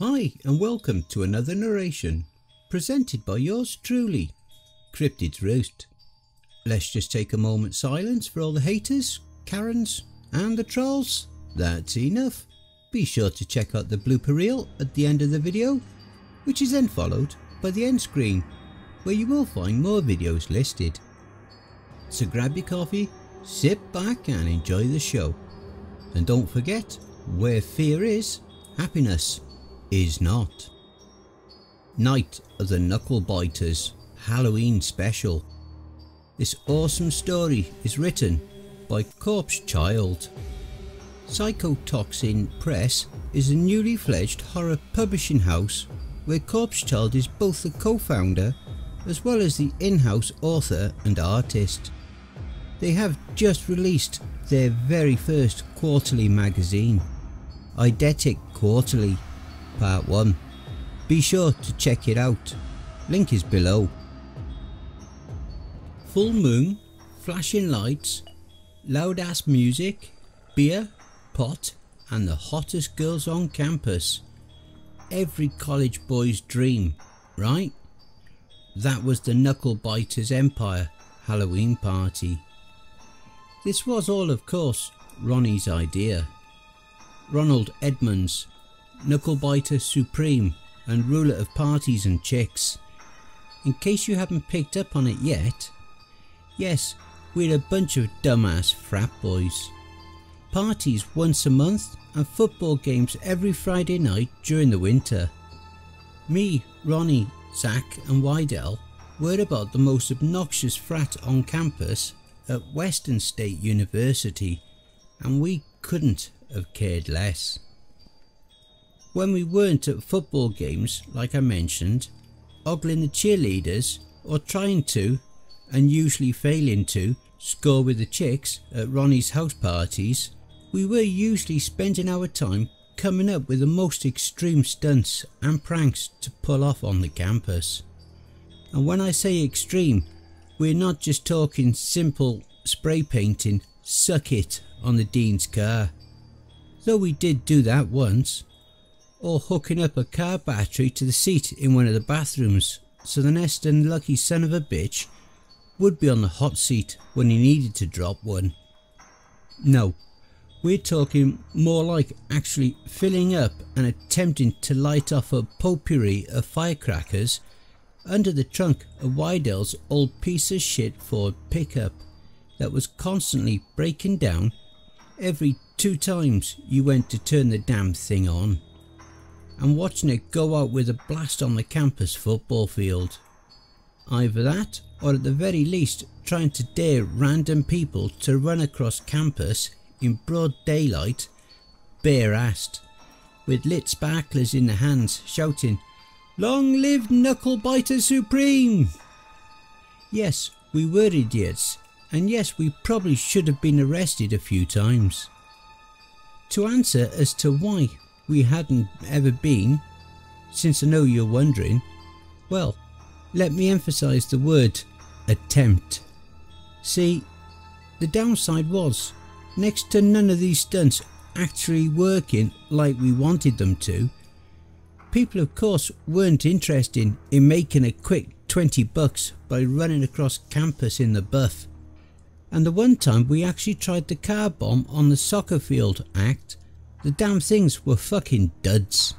Hi and welcome to another narration presented by yours truly, Cryptid's Roost. Let's just take a moment's silence for all the haters, Karens and the trolls. That's enough. Be sure to check out the blooper reel at the end of the video, which is then followed by the end screen, where you will find more videos listed. So grab your coffee, sit back and enjoy the show. And don't forget, where fear is, happiness is not. Night of the Knuckle Biters Halloween Special. This awesome story is written by Corpse Child. Psychotoxin Press is a newly fledged horror publishing house where Corpse Child is both the co-founder as well as the in-house author and artist. They have just released their very first quarterly magazine, Eidetic Quarterly, Part 1. Be sure to check it out, link is below. Full moon, flashing lights, loud ass music, beer, pot and the hottest girls on campus. Every college boy's dream, right? That was the Knuckle Biters Empire Halloween party. This was all of course Ronnie's idea. Ronald Edmonds, Knucklebiter Supreme and ruler of parties and chicks. In case you haven't picked up on it yet, yes, we're a bunch of dumbass frat boys. Parties once a month and football games every Friday night during the winter. Me, Ronnie, Zach and Wydell were about the most obnoxious frat on campus at Western State University and we couldn't have cared less. When we weren't at football games, like I mentioned, ogling the cheerleaders or trying to, and usually failing to, score with the chicks at Ronnie's house parties, we were usually spending our time coming up with the most extreme stunts and pranks to pull off on the campus. And when I say extreme, we're not just talking simple spray painting suck it on the Dean's car. Though we did do that once. Or hooking up a car battery to the seat in one of the bathrooms so the nest and lucky son of a bitch would be on the hot seat when he needed to drop one. No, we're talking more like actually filling up and attempting to light off a potpourri of firecrackers under the trunk of Wydell's old piece of shit Ford pickup that was constantly breaking down every two times you went to turn the damn thing on and watching it go out with a blast on the campus football field. Either that or at the very least trying to dare random people to run across campus in broad daylight, bare-assed, with lit sparklers in their hands shouting, Long live Knucklebiter Supreme! Yes, we were idiots and yes we probably should have been arrested a few times. To answer as to why we hadn't ever been, since I know you're wondering, well, let me emphasise the word attempt. See, the downside was, next to none of these stunts actually working like we wanted them to, people of course weren't interested in making a quick 20 bucks by running across campus in the buff and the one time we actually tried the car bomb on the soccer field act, the damn things were fucking duds.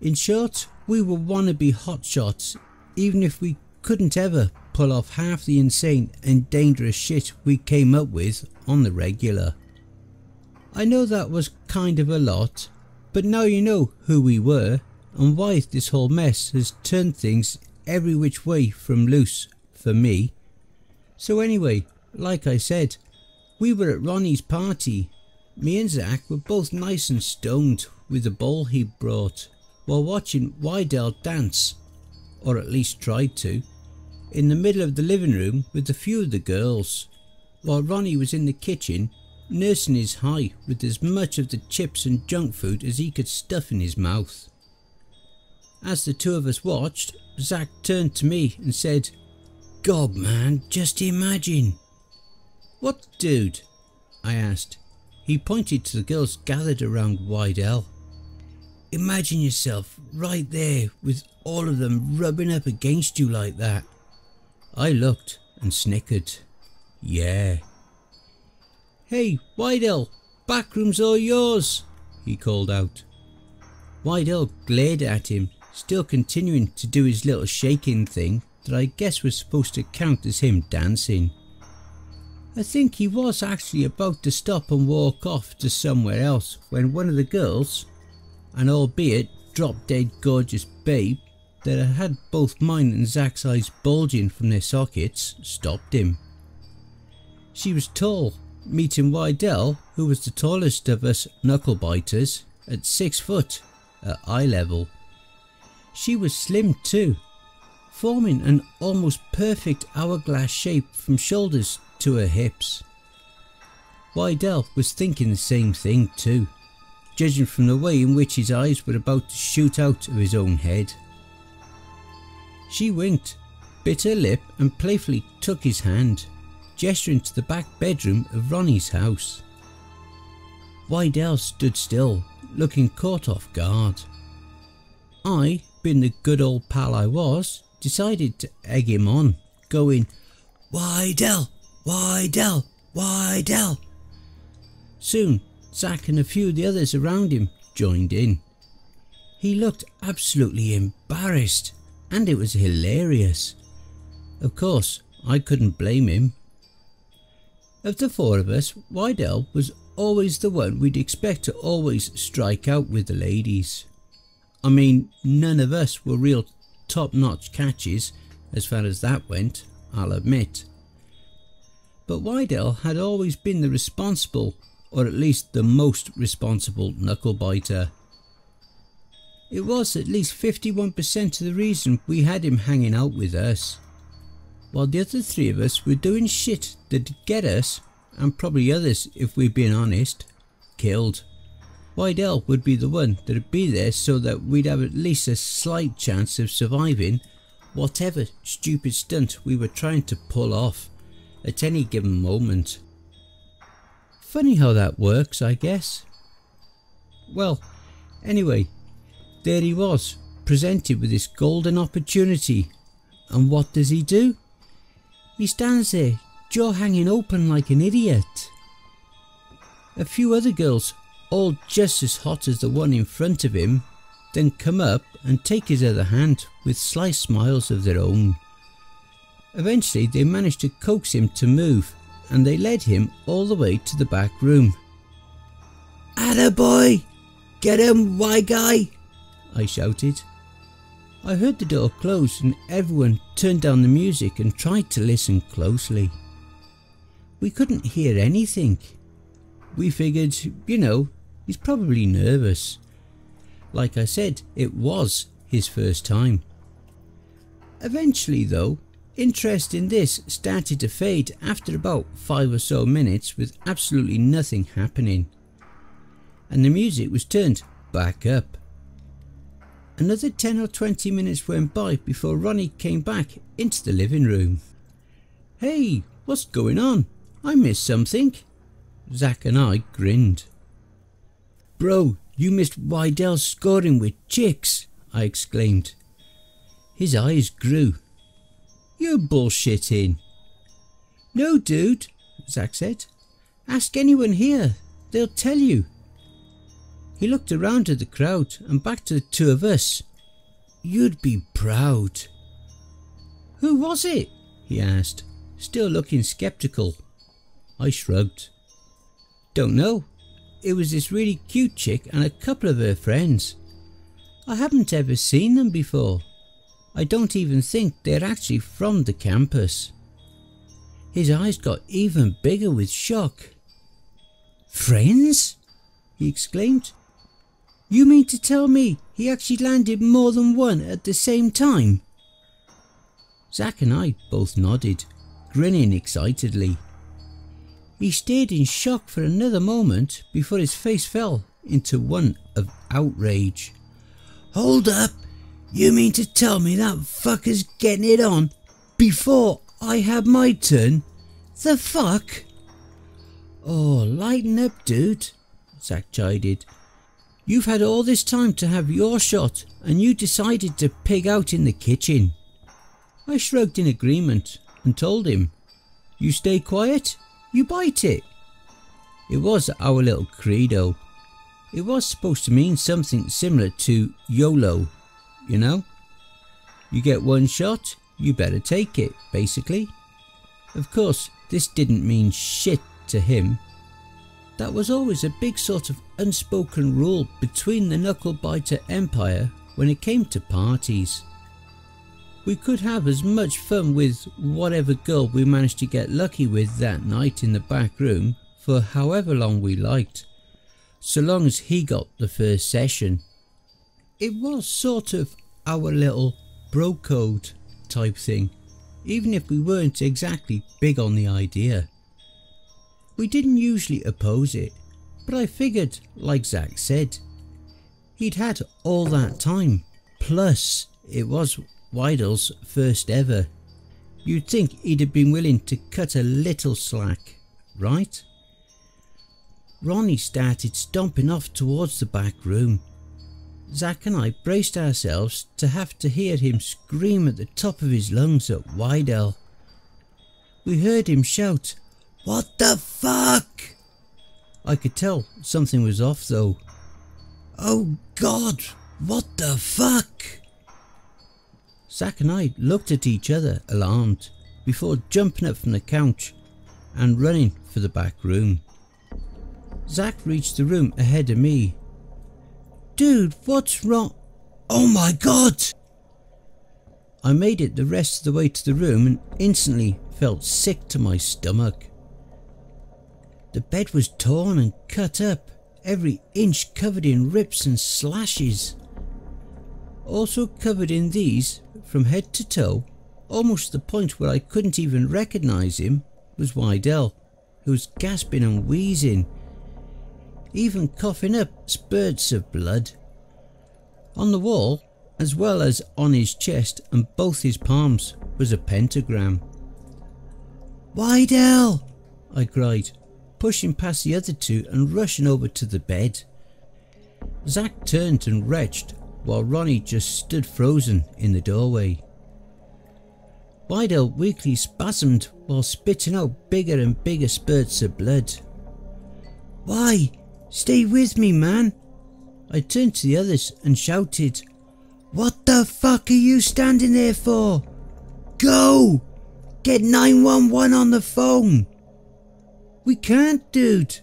In short, we were wannabe hotshots even if we couldn't ever pull off half the insane and dangerous shit we came up with on the regular. I know that was kind of a lot, but now you know who we were and why this whole mess has turned things every which way from loose for me. So anyway, like I said, we were at Ronnie's party. Me and Zach were both nice and stoned with the bowl he brought while watching Wydell dance, or at least tried to, in the middle of the living room with a few of the girls, while Ronnie was in the kitchen nursing his high with as much of the chips and junk food as he could stuff in his mouth. As the two of us watched, Zach turned to me and said, God man, just imagine. What dude? I asked. He pointed to the girls gathered around Wydell. imagine yourself right there with all of them rubbing up against you like that. I looked and snickered. Yeah. Hey, Wydell, backroom's all yours, he called out. Wydell glared at him, still continuing to do his little shaking thing that I guess was supposed to count as him dancing. I think he was actually about to stop and walk off to somewhere else when one of the girls, an albeit drop dead gorgeous babe that had both mine and Zach's eyes bulging from their sockets, stopped him. She was tall, meeting Wydell, who was the tallest of us knuckle biters, at six foot at eye level. She was slim too, forming an almost perfect hourglass shape from shoulders to her hips. Wydell was thinking the same thing too, judging from the way in which his eyes were about to shoot out of his own head. She winked, bit her lip and playfully took his hand, gesturing to the back bedroom of Ronnie's house. Wydell stood still, looking caught off guard. I, being the good old pal I was, decided to egg him on, going, Wydell, Wydell, Wydell. Soon, Zack and a few of the others around him joined in. He looked absolutely embarrassed and it was hilarious. Of course, I couldn't blame him. Of the four of us, Wydell was always the one we'd expect to always strike out with the ladies. I mean, none of us were real top-notch catches as far as that went, I'll admit. But Wydell had always been the responsible, or at least the most responsible knuckle biter. It was at least 51% of the reason we had him hanging out with us. While the other three of us were doing shit that'd get us, and probably others if we'd been honest, killed. Wydell would be the one that'd be there so that we'd have at least a slight chance of surviving whatever stupid stunt we were trying to pull off at any given moment. Funny how that works, I guess. Well, anyway, there he was, presented with this golden opportunity. And what does he do? He stands there, jaw hanging open like an idiot. A few other girls, all just as hot as the one in front of him, then come up and take his other hand with sly smiles of their own. Eventually they managed to coax him to move and they led him all the way to the back room. boy, Get him, white guy! I shouted. I heard the door close and everyone turned down the music and tried to listen closely. We couldn't hear anything. We figured, you know, he's probably nervous. Like I said, it was his first time. Eventually though, interest in this started to fade after about 5 or so minutes with absolutely nothing happening. And the music was turned back up. Another 10 or 20 minutes went by before Ronnie came back into the living room. Hey, what's going on? I missed something. Zack and I grinned. Bro, you missed Wydell scoring with chicks, I exclaimed. His eyes grew. You're bullshitting. No, dude, Zach said. Ask anyone here. They'll tell you. He looked around at the crowd and back to the two of us. You'd be proud. Who was it? he asked, still looking sceptical. I shrugged. Don't know. It was this really cute chick and a couple of her friends. I haven't ever seen them before. I don't even think they're actually from the campus. His eyes got even bigger with shock. Friends? he exclaimed. You mean to tell me he actually landed more than one at the same time? Zack and I both nodded, grinning excitedly. He stayed in shock for another moment before his face fell into one of outrage. Hold up! You mean to tell me that fucker's getting it on before I have my turn? The fuck? Oh, lighten up, dude, Zack chided. You've had all this time to have your shot and you decided to pig out in the kitchen. I shrugged in agreement and told him, You stay quiet, you bite it. It was our little credo. It was supposed to mean something similar to YOLO, you know? You get one shot, you better take it, basically. Of course, this didn't mean shit to him. That was always a big sort of unspoken rule between the Knucklebiter Empire when it came to parties. We could have as much fun with whatever girl we managed to get lucky with that night in the back room for however long we liked, so long as he got the first session. It was sort of our little bro code type thing, even if we weren't exactly big on the idea. We didn't usually oppose it, but I figured, like Zach said, he'd had all that time, plus it was Wydell's first ever. You'd think he'd have been willing to cut a little slack, right? Ronnie started stomping off towards the back room. Zach and I braced ourselves to have to hear him scream at the top of his lungs at Wydell. We heard him shout, What the fuck? I could tell something was off though. Oh god, what the fuck? Zack and I looked at each other alarmed before jumping up from the couch and running for the back room. Zack reached the room ahead of me. Dude, what's wrong? Oh my god! I made it the rest of the way to the room and instantly felt sick to my stomach. The bed was torn and cut up, every inch covered in rips and slashes. Also covered in these, from head to toe, almost to the point where I couldn't even recognise him, was Wydell, who was gasping and wheezing even coughing up spurts of blood. On the wall, as well as on his chest and both his palms, was a pentagram. Wydell! I cried, pushing past the other two and rushing over to the bed. Zack turned and retched while Ronnie just stood frozen in the doorway. Wydell weakly spasmed while spitting out bigger and bigger spurts of blood. Why? Stay with me, man. I turned to the others and shouted, What the fuck are you standing there for? Go! Get 911 on the phone! We can't, dude,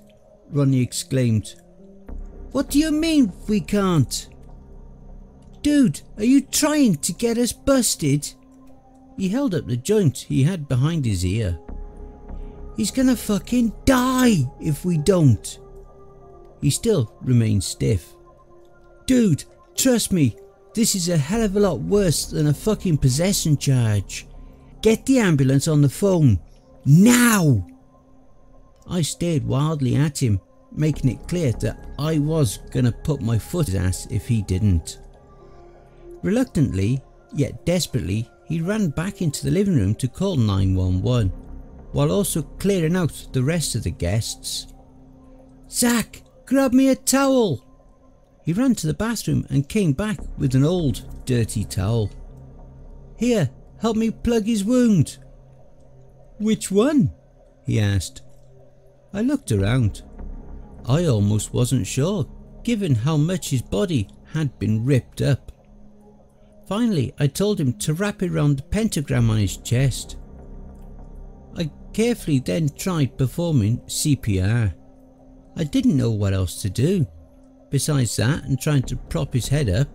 Ronnie exclaimed. What do you mean we can't? Dude, are you trying to get us busted? He held up the joint he had behind his ear. He's gonna fucking die if we don't. He still remains stiff. Dude, trust me, this is a hell of a lot worse than a fucking possession charge. Get the ambulance on the phone. Now! I stared wildly at him, making it clear that I was gonna put my foot in his ass if he didn't. Reluctantly, yet desperately, he ran back into the living room to call 911, while also clearing out the rest of the guests. Zach, Grab me a towel! He ran to the bathroom and came back with an old, dirty towel. Here, help me plug his wound. Which one? he asked. I looked around. I almost wasn't sure, given how much his body had been ripped up. Finally, I told him to wrap it around the pentagram on his chest. I carefully then tried performing CPR. I didn't know what else to do. Besides that and trying to prop his head up,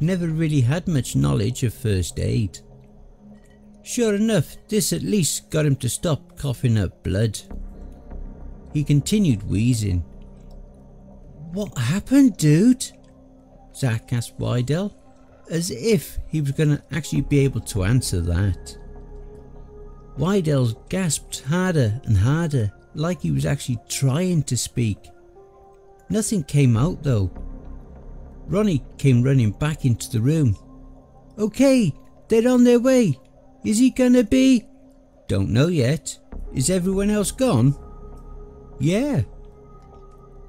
never really had much knowledge of first aid. Sure enough, this at least got him to stop coughing up blood. He continued wheezing. What happened, dude? Zack asked Wydell, as if he was going to actually be able to answer that. Wydell gasped harder and harder like he was actually trying to speak. Nothing came out though. Ronnie came running back into the room. Okay, they're on their way. Is he gonna be? Don't know yet. Is everyone else gone? Yeah.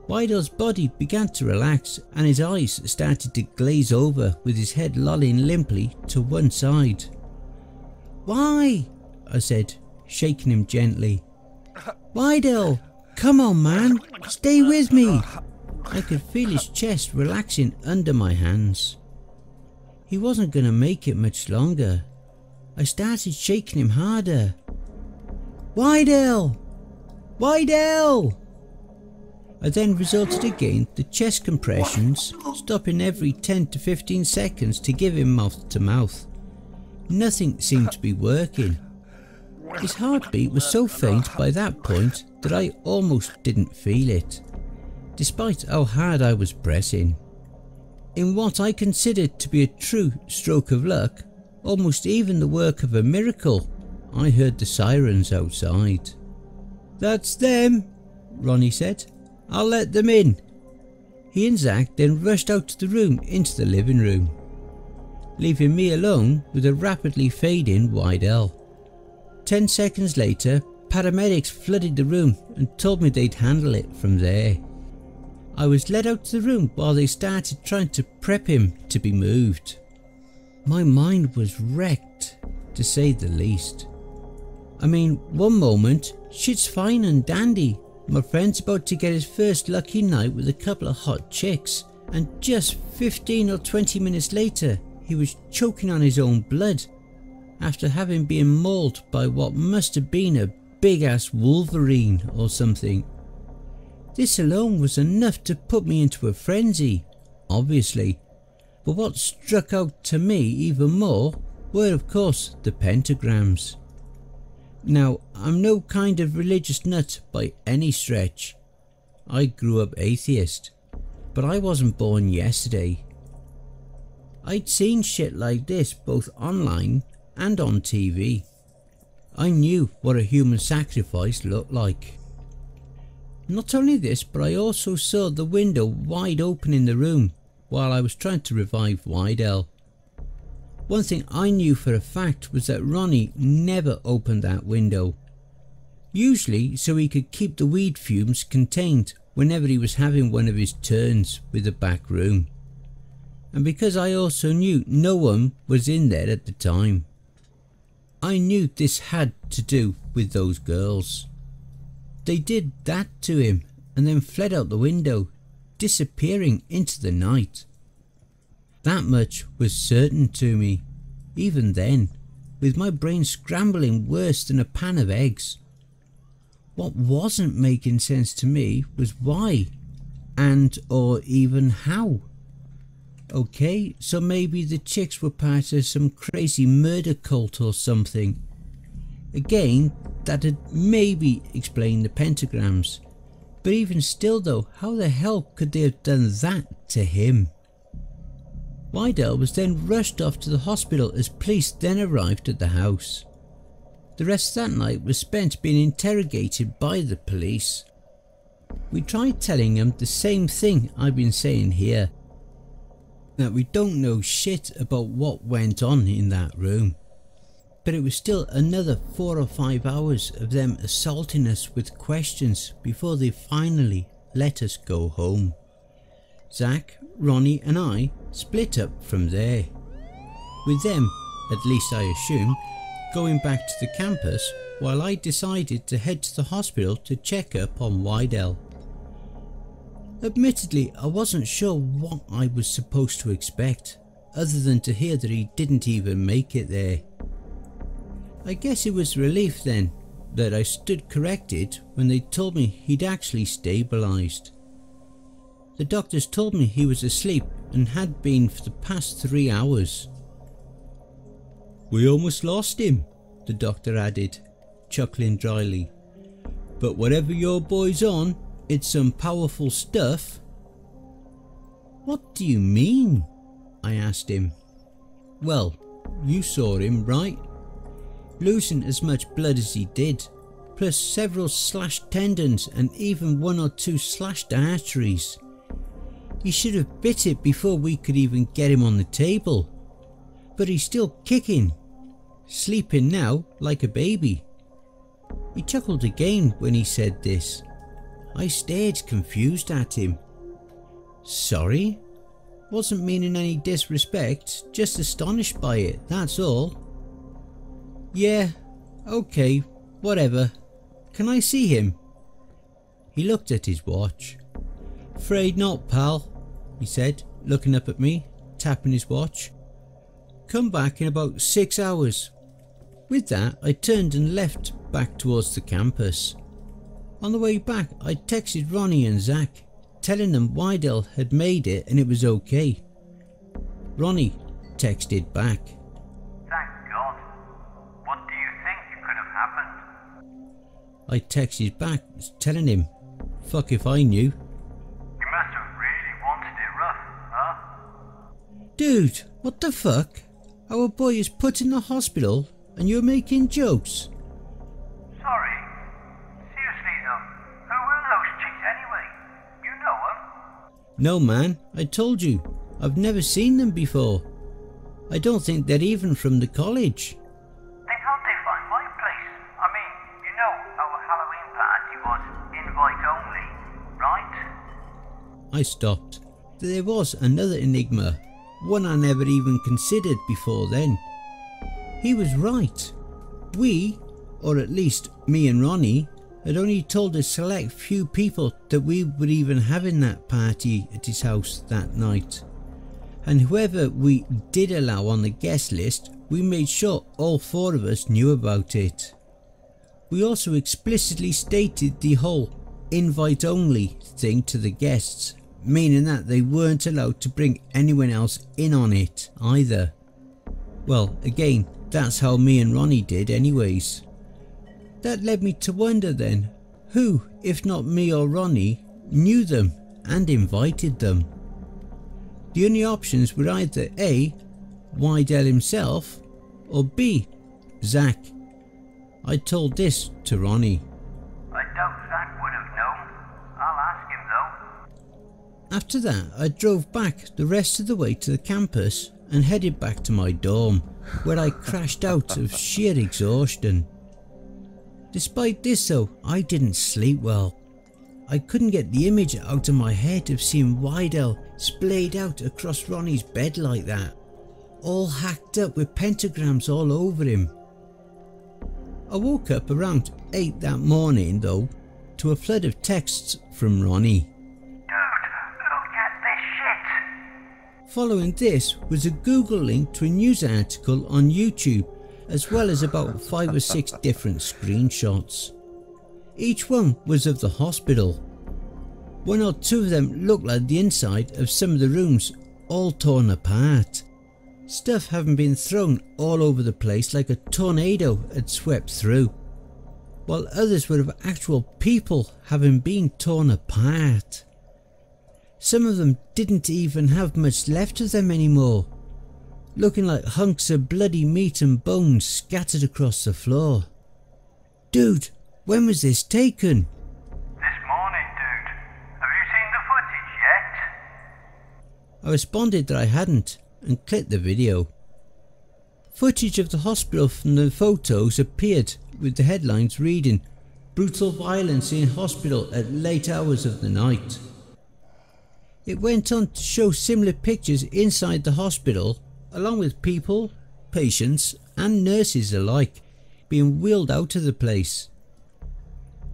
Wydell's body began to relax and his eyes started to glaze over with his head lolling limply to one side. Why? I said, shaking him gently. Wydell, come on man, stay with me. I could feel his chest relaxing under my hands. He wasn't going to make it much longer. I started shaking him harder. Wydell! Wydell! I then resorted again to chest compressions, stopping every 10 to 15 seconds to give him mouth to mouth. Nothing seemed to be working. His heartbeat was so faint by that point that I almost didn't feel it, despite how hard I was pressing. In what I considered to be a true stroke of luck, almost even the work of a miracle, I heard the sirens outside. That's them, Ronnie said. I'll let them in. He and Zack then rushed out of the room into the living room, leaving me alone with a rapidly fading Wydell. Ten seconds later, paramedics flooded the room and told me they'd handle it from there. I was led out to the room while they started trying to prep him to be moved. My mind was wrecked, to say the least. I mean, one moment, shit's fine and dandy, my friend's about to get his first lucky night with a couple of hot chicks, and just 15 or 20 minutes later, he was choking on his own blood after having been mauled by what must have been a big ass wolverine or something. This alone was enough to put me into a frenzy, obviously, but what struck out to me even more were of course the pentagrams. Now, I'm no kind of religious nut by any stretch. I grew up atheist, but I wasn't born yesterday. I'd seen shit like this both online and on TV. I knew what a human sacrifice looked like. Not only this, but I also saw the window wide open in the room while I was trying to revive Wydell. One thing I knew for a fact was that Ronnie never opened that window. Usually so he could keep the weed fumes contained whenever he was having one of his turns with the back room. And because I also knew no one was in there at the time. I knew this had to do with those girls. They did that to him and then fled out the window, disappearing into the night. That much was certain to me, even then, with my brain scrambling worse than a pan of eggs. What wasn't making sense to me was why, and or even how. Okay, so maybe the chicks were part of some crazy murder cult or something. Again, that'd maybe explain the pentagrams. But even still though, how the hell could they have done that to him? Wydell was then rushed off to the hospital as police then arrived at the house. The rest of that night was spent being interrogated by the police. We tried telling them the same thing I've been saying here. That we don't know shit about what went on in that room. But it was still another 4 or 5 hours of them assaulting us with questions before they finally let us go home. Zach, Ronnie and I split up from there. With them, at least I assume, going back to the campus while I decided to head to the hospital to check up on Wydell. Admittedly, I wasn't sure what I was supposed to expect, other than to hear that he didn't even make it there. I guess it was relief then that I stood corrected when they told me he'd actually stabilised. The doctors told me he was asleep and had been for the past three hours. We almost lost him, the doctor added, chuckling dryly. But whatever your boy's on, it's some powerful stuff. What do you mean? I asked him. Well, you saw him, right? Losing as much blood as he did, plus several slashed tendons and even one or two slashed arteries. He should have bit it before we could even get him on the table. But he's still kicking, sleeping now like a baby. He chuckled again when he said this. I stared confused at him. Sorry? Wasn't meaning any disrespect, just astonished by it, that's all. Yeah, okay, whatever. Can I see him? He looked at his watch. Afraid not, pal, he said, looking up at me, tapping his watch. Come back in about six hours. With that, I turned and left back towards the campus. On the way back, I texted Ronnie and Zach, telling them Wydell had made it and it was okay. Ronnie texted back. Thank God. What do you think could have happened? I texted back, telling him, fuck if I knew. You must have really wanted it rough, huh? Dude, what the fuck? Our boy is put in the hospital and you're making jokes. No man, I told you, I've never seen them before. I don't think they're even from the college. Then how'd they find my place? I mean, you know our Halloween party was invite only, right? I stopped. There was another enigma, one I never even considered before then. He was right. We, or at least me and Ronnie, had only told a select few people that we were even having that party at his house that night. And whoever we did allow on the guest list, we made sure all four of us knew about it. We also explicitly stated the whole invite only thing to the guests, meaning that they weren't allowed to bring anyone else in on it either. Well, again, that's how me and Ronnie did anyways. That led me to wonder then, who, if not me or Ronnie, knew them and invited them? The only options were either A. Wydell himself or B. Zack. I told this to Ronnie. I doubt Zack would have known. I'll ask him though. After that I drove back the rest of the way to the campus and headed back to my dorm where I crashed out of sheer exhaustion. Despite this though, I didn't sleep well. I couldn't get the image out of my head of seeing Wydell splayed out across Ronnie's bed like that, all hacked up with pentagrams all over him. I woke up around 8 that morning though to a flood of texts from Ronnie. Dude, look at this shit. Following this was a Google link to a news article on YouTube as well as about 5 or 6 different screenshots. Each one was of the hospital. One or two of them looked like the inside of some of the rooms all torn apart. Stuff having been thrown all over the place like a tornado had swept through. While others were of actual people having been torn apart. Some of them didn't even have much left of them anymore, looking like hunks of bloody meat and bones scattered across the floor. Dude, when was this taken? This morning, dude. Have you seen the footage yet? I responded that I hadn't and clicked the video. Footage of the hospital from the photos appeared with the headlines reading Brutal violence in hospital at late hours of the night. It went on to show similar pictures inside the hospital along with people, patients and nurses alike being wheeled out of the place.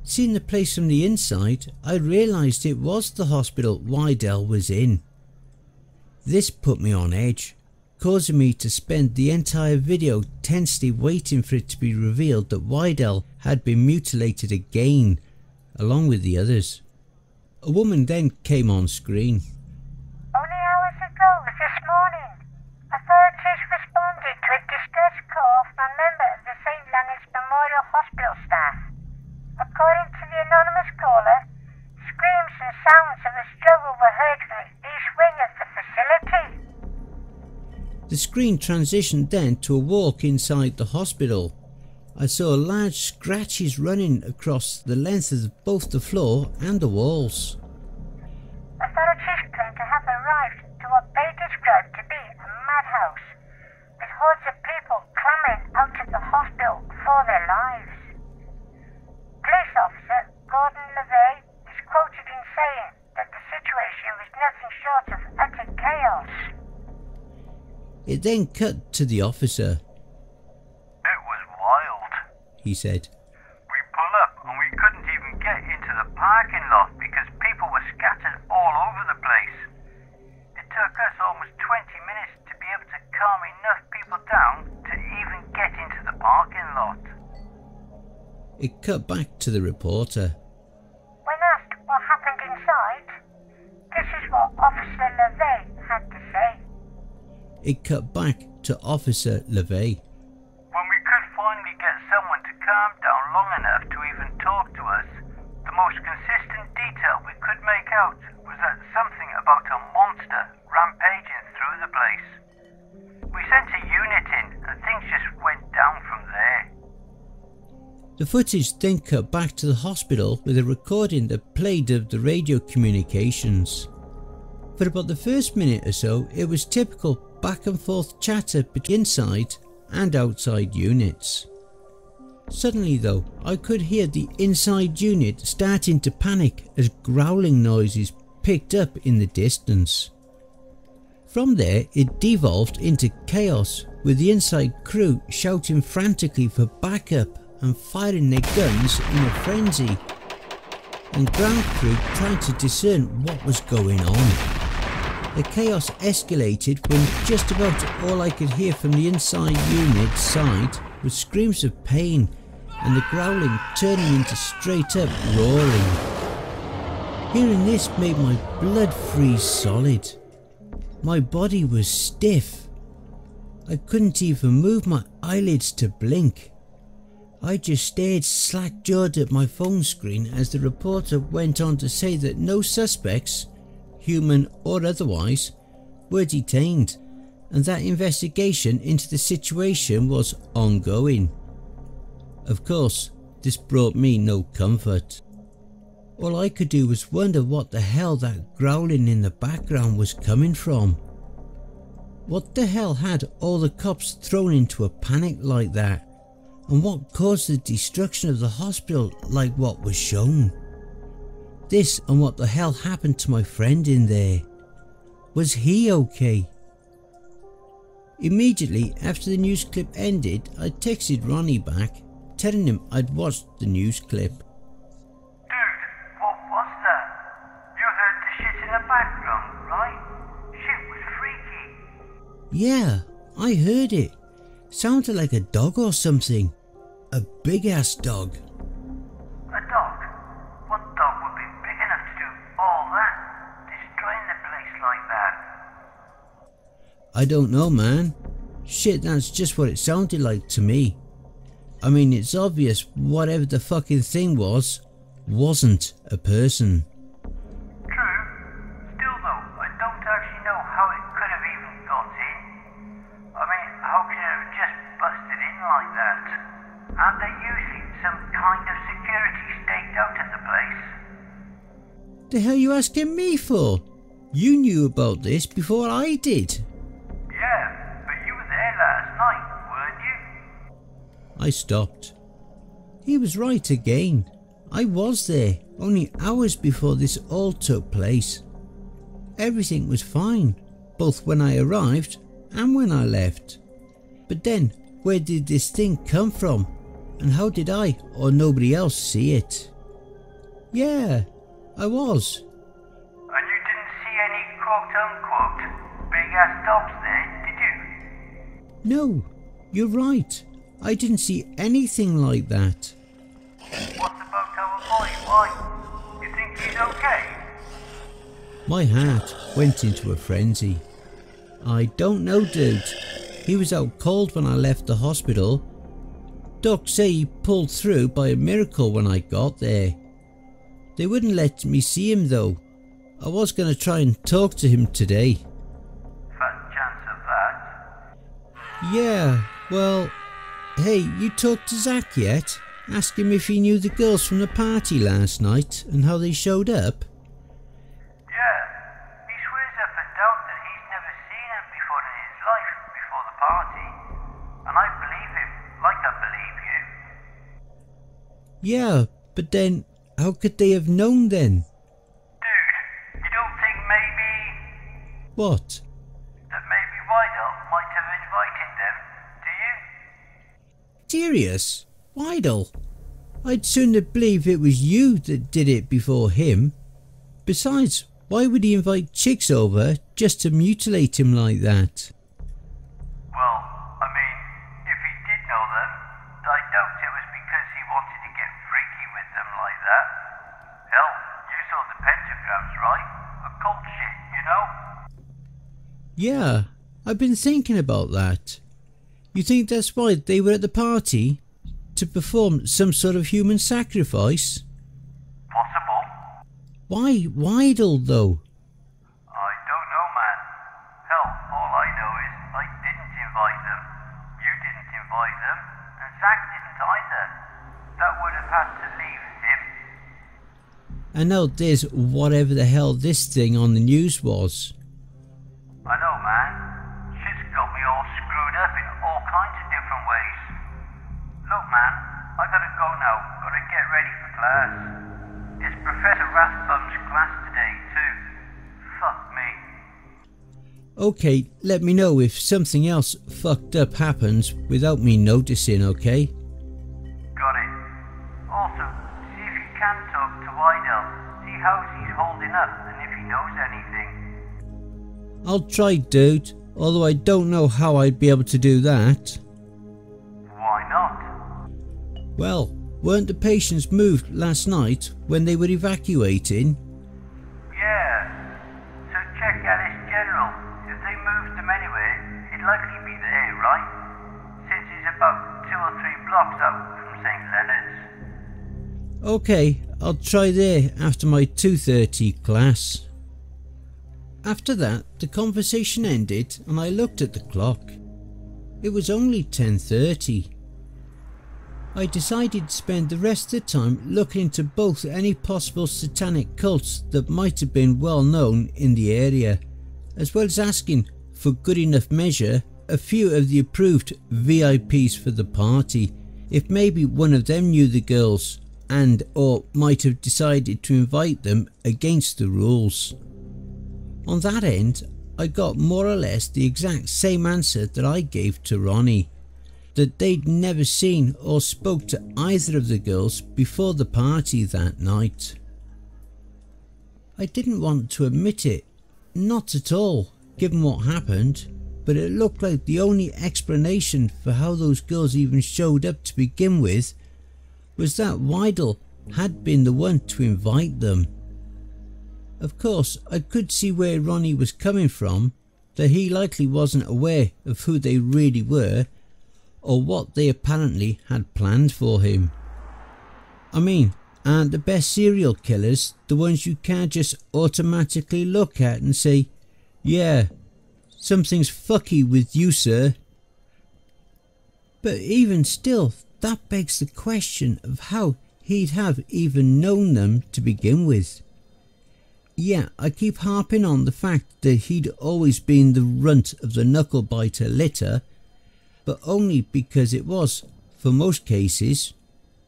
Seeing the place from the inside, I realised it was the hospital Wydell was in. This put me on edge, causing me to spend the entire video tensely waiting for it to be revealed that Wydell had been mutilated again, along with the others. A woman then came on screen. Only hours ago, this morning, authorities responded to a call a member of the St. Leonard's Memorial Hospital staff. According to the anonymous caller, screams and sounds of a struggle were heard from the east wing of the facility. The screen transitioned then to a walk inside the hospital. I saw large scratches running across the length of both the floor and the walls. lives. Police officer Gordon LeVay is quoted in saying that the situation was nothing short of utter chaos. It then cut to the officer. It was wild, he said. We pull up and we couldn't even get into the parking lot because people were scattered all over the place. It took us almost 20 minutes to be able to calm enough people down to even get into the parking lot. It cut back to the reporter. When asked what happened inside, this is what Officer LeVay had to say. It cut back to Officer LeVay. When we could finally get someone to calm down long enough to even talk to us, the most consistent detail we could make out The footage then cut back to the hospital with a recording that played of the radio communications. For about the first minute or so, it was typical back and forth chatter between inside and outside units. Suddenly though, I could hear the inside unit starting to panic as growling noises picked up in the distance. From there, it devolved into chaos with the inside crew shouting frantically for backup and firing their guns in a frenzy, and ground crew trying to discern what was going on. The chaos escalated when just about all I could hear from the inside unit side was screams of pain and the growling turning into straight up roaring. Hearing this made my blood freeze solid. My body was stiff. I couldn't even move my eyelids to blink. I just stared slack jawed at my phone screen as the reporter went on to say that no suspects, human or otherwise, were detained and that investigation into the situation was ongoing. Of course, this brought me no comfort. All I could do was wonder what the hell that growling in the background was coming from. What the hell had all the cops thrown into a panic like that? And what caused the destruction of the hospital like what was shown? This and what the hell happened to my friend in there? Was he okay? Immediately after the news clip ended, I texted Ronnie back, telling him I'd watched the news clip. Dude, what was that? You heard the shit in the background, right? Shit was freaky. Yeah, I heard it. Sounded like a dog or something. A big ass dog. A dog? What dog would be big enough to do all that? Destroying the place like that? I don't know, man. Shit, that's just what it sounded like to me. I mean, it's obvious whatever the fucking thing was, wasn't a person. True. Still though, I don't actually know how it could have even got in. I mean, how could it have just busted in like that? Aren't there usually some kind of security staked out at the place? The hell you asking me for? You knew about this before I did. Yeah, but you were there last night, weren't you? I stopped. He was right again. I was there only hours before this all took place. Everything was fine, both when I arrived and when I left. But then, where did this thing come from? And how did I or nobody else see it? Yeah, I was. No, you're right. I didn't see anything like that. What about our boy? Why? You think he's okay? My heart went into a frenzy. I don't know, dude. He was out cold when I left the hospital. Docs say he pulled through by a miracle when I got there. They wouldn't let me see him though. I was going to try and talk to him today. Fat chance of that. Yeah, well, hey, you talked to Zach yet? Ask him if he knew the girls from the party last night and how they showed up. Yeah, he swears up and down that he's never seen him before in his life before the party. And I believe him, like I believe you. Yeah, but then how could they have known then? Dude, you don't think maybe What? that maybe Whitehall might have Serious? Wydell? I'd sooner believe it was you that did it before him. Besides, why would he invite chicks over just to mutilate him like that? Well, I mean, if he did know them, I doubt it was because he wanted to get freaky with them like that. Hell, you saw the pentagrams, right? Occult shit, you know? Yeah, I've been thinking about that. You think that's why they were at the party? To perform some sort of human sacrifice? Possible. Why Wydell though? I don't know, man. Hell, all I know is I didn't invite them. You didn't invite them, and Zack didn't either. That would have had to leave him. And now there's whatever the hell this thing on the news was. Okay, let me know if something else fucked up happens without me noticing, okay? Got it. Also, see if you can talk to Wydell. See how he's holding up and if he knows anything. I'll try, dude, although I don't know how I'd be able to do that. Why not? Well, weren't the patients moved last night when they were evacuating? Okay, I'll try there after my 2.30 class. After that, the conversation ended and I looked at the clock. It was only 10.30. I decided to spend the rest of the time looking into both any possible satanic cults that might have been well known in the area, as well as asking, for good enough measure, a few of the approved VIPs for the party, if maybe one of them knew the girls and or might have decided to invite them against the rules. On that end, I got more or less the exact same answer that I gave to Ronnie that they'd never seen or spoke to either of the girls before the party that night. I didn't want to admit it, not at all, given what happened, but it looked like the only explanation for how those girls even showed up to begin with was that Wydell had been the one to invite them. Of course, I could see where Ronnie was coming from, that he likely wasn't aware of who they really were or what they apparently had planned for him. I mean, aren't the best serial killers the ones you can't just automatically look at and say, yeah, something's fucky with you, sir? But even still, that begs the question of how he'd have even known them to begin with. Yeah, I keep harping on the fact that he'd always been the runt of the knuckle-biter litter, but only because it was, for most cases,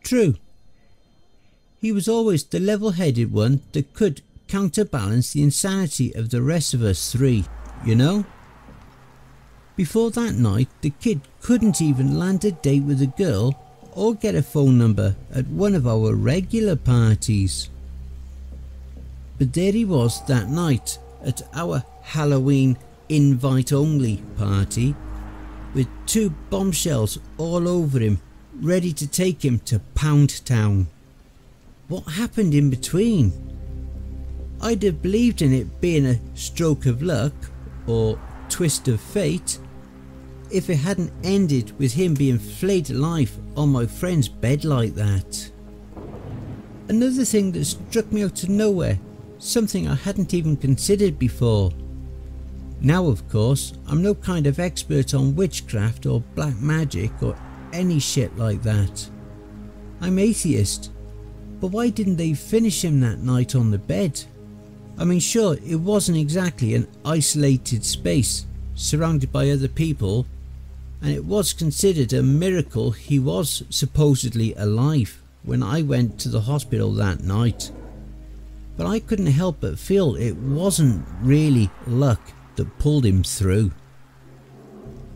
true. He was always the level-headed one that could counterbalance the insanity of the rest of us three, you know? Before that night, the kid couldn't even land a date with a girl or get a phone number at one of our regular parties. But there he was that night at our Halloween invite only party with two bombshells all over him ready to take him to Pound Town. What happened in between? I'd have believed in it being a stroke of luck or twist of fate if it hadn't ended with him being flayed alive on my friend's bed like that. Another thing that struck me out of nowhere something I hadn't even considered before. Now of course, I'm no kind of expert on witchcraft or black magic or any shit like that. I'm atheist, but why didn't they finish him that night on the bed? I mean sure, it wasn't exactly an isolated space, surrounded by other people, and it was considered a miracle he was supposedly alive when I went to the hospital that night but I couldn't help but feel it wasn't really luck that pulled him through.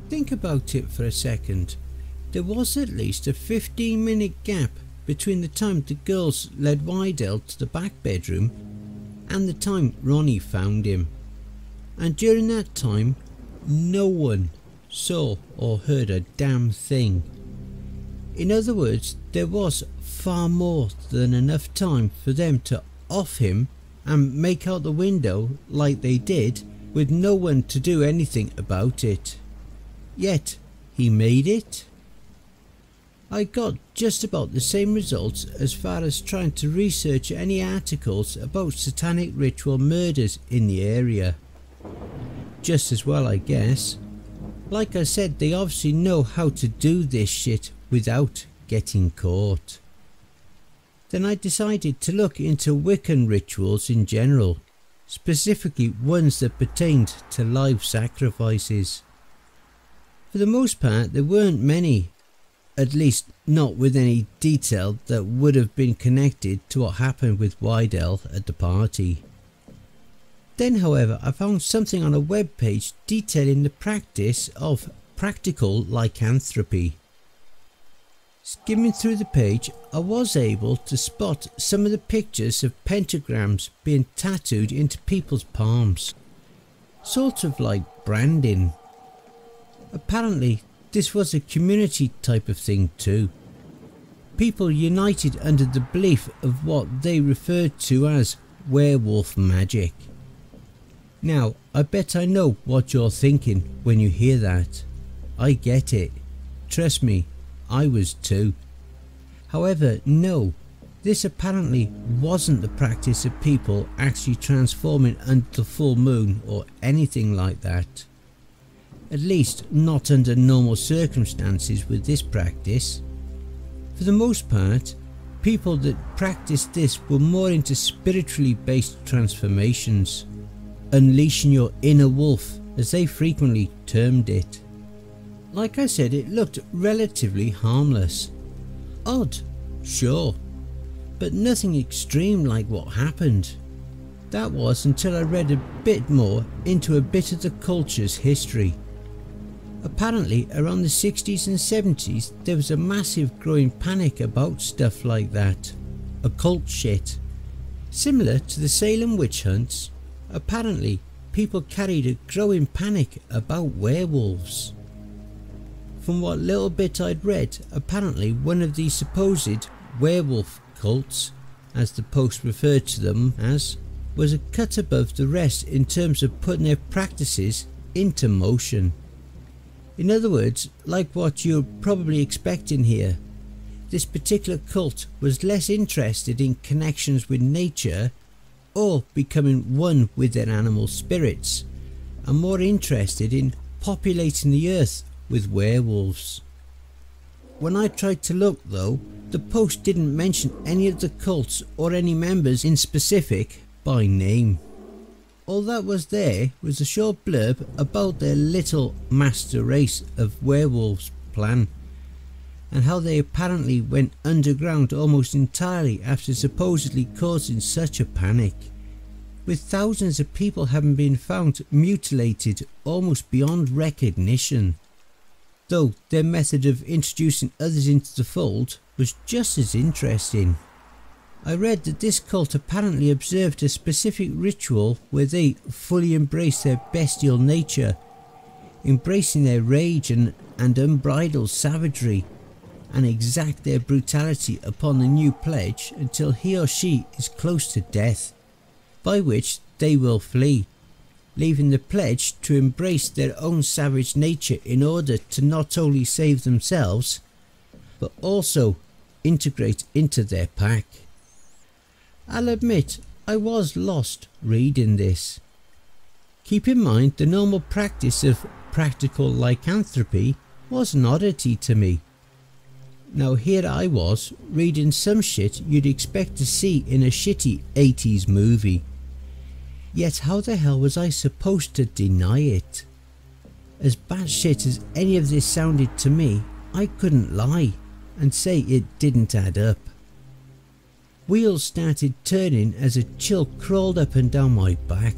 Think about it for a second. there was at least a 15 minute gap between the time the girls led Wydell to the back bedroom and the time Ronnie found him. And during that time, no one saw or heard a damn thing. In other words, there was far more than enough time for them to off him and make out the window like they did with no one to do anything about it. Yet he made it. I got just about the same results as far as trying to research any articles about satanic ritual murders in the area. Just as well I guess. Like I said they obviously know how to do this shit without getting caught. Then I decided to look into Wiccan rituals in general, specifically ones that pertained to live sacrifices. For the most part there weren't many at least not with any detail that would have been connected to what happened with Wydell at the party. Then however I found something on a web page detailing the practice of practical lycanthropy. Skimming through the page I was able to spot some of the pictures of pentagrams being tattooed into people's palms. Sort of like branding. Apparently this was a community type of thing too. People united under the belief of what they referred to as werewolf magic. Now, I bet I know what you're thinking when you hear that. I get it. Trust me, I was too. However, no, this apparently wasn't the practice of people actually transforming under the full moon or anything like that at least not under normal circumstances with this practice. For the most part, people that practiced this were more into spiritually based transformations, unleashing your inner wolf as they frequently termed it. Like I said it looked relatively harmless. Odd, sure, but nothing extreme like what happened. That was until I read a bit more into a bit of the culture's history. Apparently around the 60s and 70s there was a massive growing panic about stuff like that. Occult shit. Similar to the Salem witch hunts, apparently people carried a growing panic about werewolves. From what little bit I'd read, apparently one of these supposed werewolf cults, as the post referred to them as, was a cut above the rest in terms of putting their practices into motion. In other words, like what you're probably expecting here, this particular cult was less interested in connections with nature or becoming one with their animal spirits and more interested in populating the earth with werewolves. When I tried to look though, the post didn't mention any of the cults or any members in specific by name. All that was there was a short blurb about their little master race of werewolves plan and how they apparently went underground almost entirely after supposedly causing such a panic, with thousands of people having been found mutilated almost beyond recognition. Though their method of introducing others into the fold was just as interesting. I read that this cult apparently observed a specific ritual where they fully embrace their bestial nature, embracing their rage and, and unbridled savagery, and exact their brutality upon the new pledge until he or she is close to death, by which they will flee, leaving the pledge to embrace their own savage nature in order to not only save themselves, but also integrate into their pack. I'll admit I was lost reading this. Keep in mind the normal practice of practical lycanthropy was an oddity to me. Now here I was reading some shit you'd expect to see in a shitty 80s movie. Yet how the hell was I supposed to deny it? As bad shit as any of this sounded to me, I couldn't lie and say it didn't add up. Wheels started turning as a chill crawled up and down my back.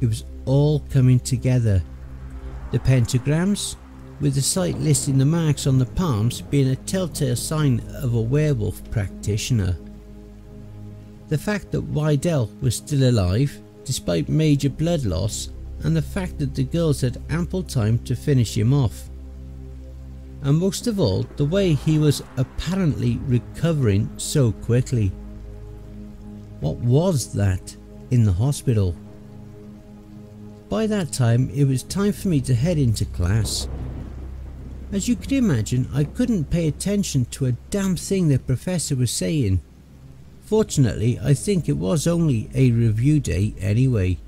It was all coming together. The pentagrams, with the site listing the marks on the palms being a telltale sign of a werewolf practitioner. The fact that Wydell was still alive, despite major blood loss, and the fact that the girls had ample time to finish him off. And most of all, the way he was apparently recovering so quickly. What was that in the hospital? By that time, it was time for me to head into class. As you could imagine, I couldn't pay attention to a damn thing the professor was saying. Fortunately, I think it was only a review day anyway.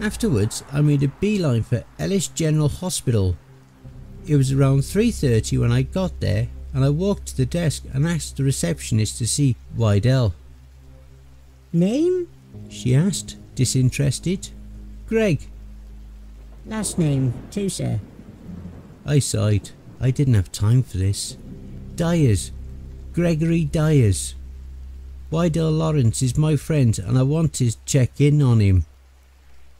Afterwards, I made a beeline for Ellis General Hospital. It was around 3.30 when I got there and I walked to the desk and asked the receptionist to see Wydell. Name? She asked, disinterested. Greg. Last name, too, sir. I sighed. I didn't have time for this. Dyers. Gregory Dyers. Wydell Lawrence is my friend and I want to check in on him.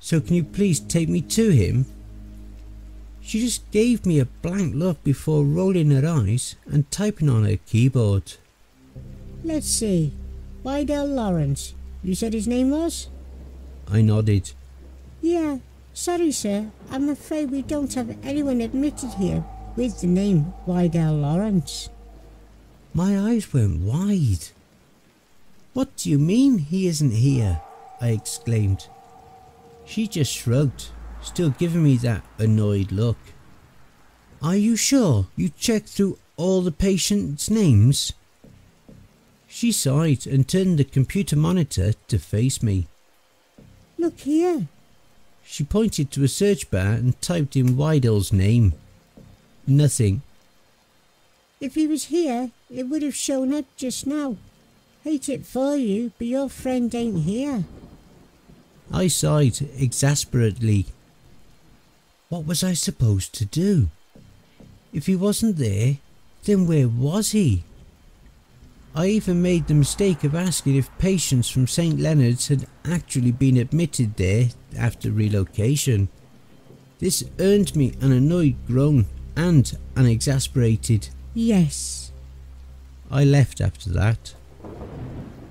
So can you please take me to him? She just gave me a blank look before rolling her eyes and typing on her keyboard. Let's see. Wydell Lawrence. You said his name was? I nodded. Yeah. Sorry, sir. I'm afraid we don't have anyone admitted here with the name Wydell Lawrence. My eyes went wide. What do you mean he isn't here? I exclaimed. She just shrugged, still giving me that annoyed look. Are you sure you checked through all the patients' names? She sighed and turned the computer monitor to face me. Look here. She pointed to a search bar and typed in Wydell's name. Nothing. If he was here, it would have shown up just now. Hate it for you, but your friend ain't here. I sighed exasperately. What was I supposed to do? If he wasn't there, then where was he? I even made the mistake of asking if patients from St. Leonard's had actually been admitted there after relocation. This earned me an annoyed groan and an exasperated Yes. I left after that.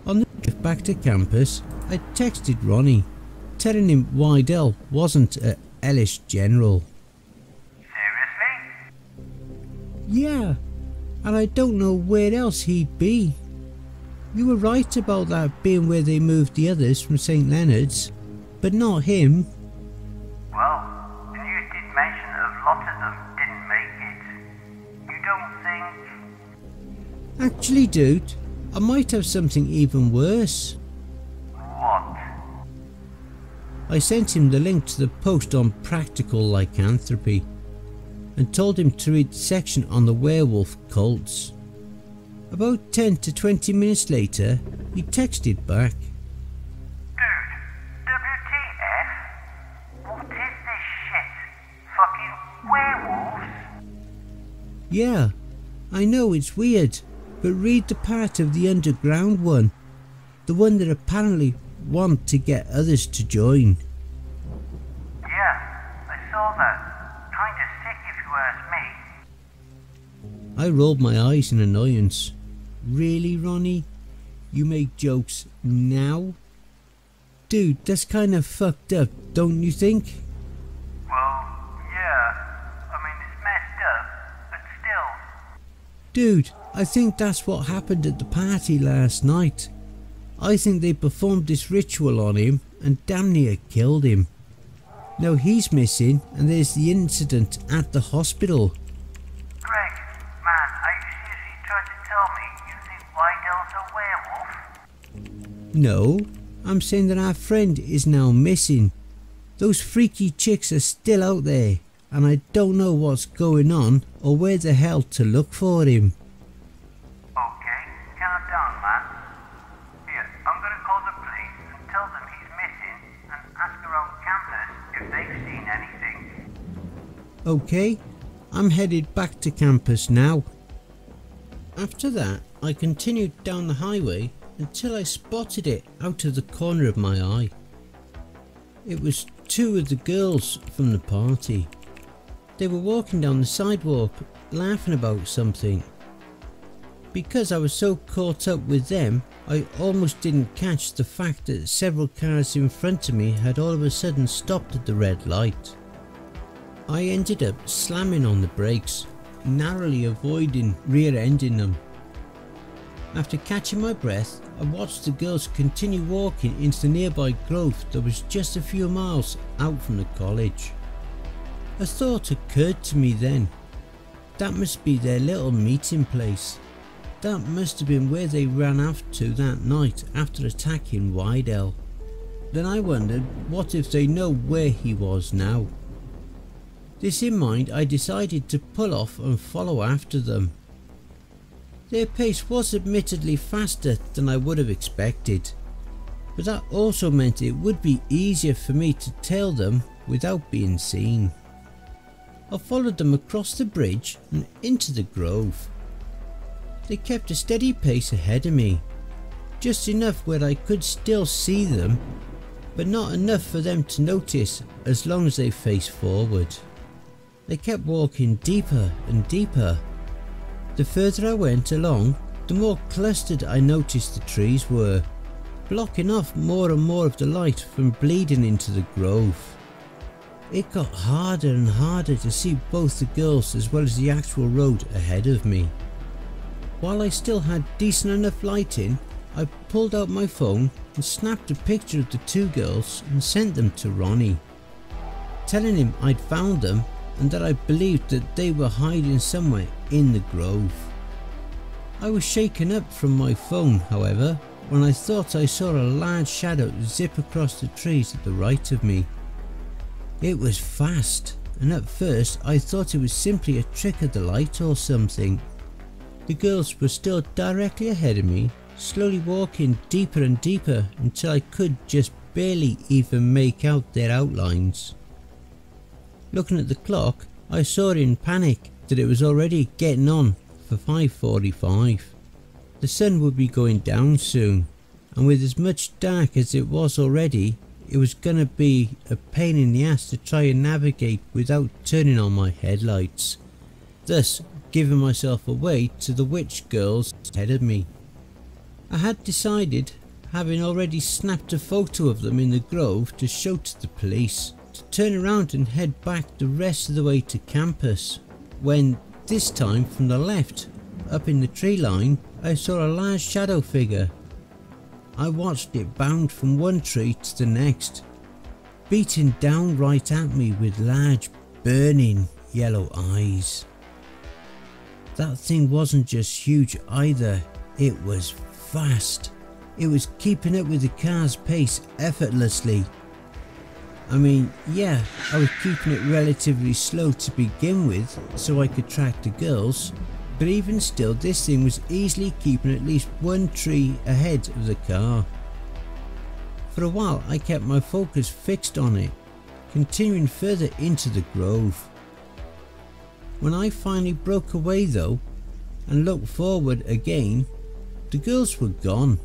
On the drive back to campus, I texted Ronnie, telling him Wydell wasn't at Ellis General. Seriously? Yeah, and I don't know where else he'd be. You were right about that being where they moved the others from St. Leonard's, but not him. Well, the news did mention a lot of them didn't make it. You don't think... Actually, dude, I might have something even worse. What? I sent him the link to the post on practical lycanthropy and told him to read the section on the werewolf cults. About 10 to 20 minutes later, he texted back. Dude, WTF? What is this shit? Fucking werewolves? Yeah, I know it's weird, but read the part of the underground one. The one that apparently want to get others to join. Yeah, I saw that. Kinda sick if you ask me. I rolled my eyes in annoyance. Really, Ronnie? You make jokes now? Dude, that's kind of fucked up, don't you think? Well, yeah. I mean, it's messed up, but still. Dude, I think that's what happened at the party last night. I think they performed this ritual on him and damn near killed him. Now he's missing and there's the incident at the hospital. Greg, man, are you seriously trying to tell me you think Wydell's a werewolf? No, I'm saying that our friend is now missing. Those freaky chicks are still out there and I don't know what's going on or where the hell to look for him. Okay, calm down, man. Here, I'm gonna call the police and tell them he's missing and ask around campus if they've seen anything. Okay, I'm headed back to campus now. After that, I continued down the highway until I spotted it out of the corner of my eye. It was two of the girls from the party. They were walking down the sidewalk, laughing about something. Because I was so caught up with them, I almost didn't catch the fact that several cars in front of me had all of a sudden stopped at the red light. I ended up slamming on the brakes, narrowly avoiding rear-ending them. After catching my breath, I watched the girls continue walking into the nearby grove that was just a few miles out from the college. A thought occurred to me then. That must be their little meeting place. That must have been where they ran off to that night after attacking Wydell. Then I wondered what if they know where he was now. This in mind I decided to pull off and follow after them. Their pace was admittedly faster than I would have expected, but that also meant it would be easier for me to tail them without being seen. I followed them across the bridge and into the grove. They kept a steady pace ahead of me, just enough where I could still see them, but not enough for them to notice as long as they faced forward. They kept walking deeper and deeper. The further I went along, the more clustered I noticed the trees were, blocking off more and more of the light from bleeding into the grove. It got harder and harder to see both the girls as well as the actual road ahead of me. While I still had decent enough lighting, I pulled out my phone and snapped a picture of the two girls and sent them to Ronnie, telling him I'd found them and that I believed that they were hiding somewhere in the grove. I was shaken up from my phone, however, when I thought I saw a large shadow zip across the trees at the right of me. It was fast, and at first I thought it was simply a trick of the light or something. The girls were still directly ahead of me, slowly walking deeper and deeper until I could just barely even make out their outlines. Looking at the clock, I saw in panic that it was already getting on for 5.45. The sun would be going down soon, and with as much dark as it was already, it was gonna be a pain in the ass to try and navigate without turning on my headlights, thus giving myself away to the witch girls ahead of me. I had decided, having already snapped a photo of them in the grove to show to the police, to turn around and head back the rest of the way to campus, when this time from the left, up in the tree line, I saw a large shadow figure. I watched it bound from one tree to the next, beating down right at me with large burning yellow eyes. That thing wasn't just huge either, it was fast. It was keeping up with the car's pace effortlessly. I mean, yeah, I was keeping it relatively slow to begin with so I could track the girls, but even still this thing was easily keeping at least one tree ahead of the car. For a while I kept my focus fixed on it, continuing further into the grove. When I finally broke away though, and looked forward again, the girls were gone.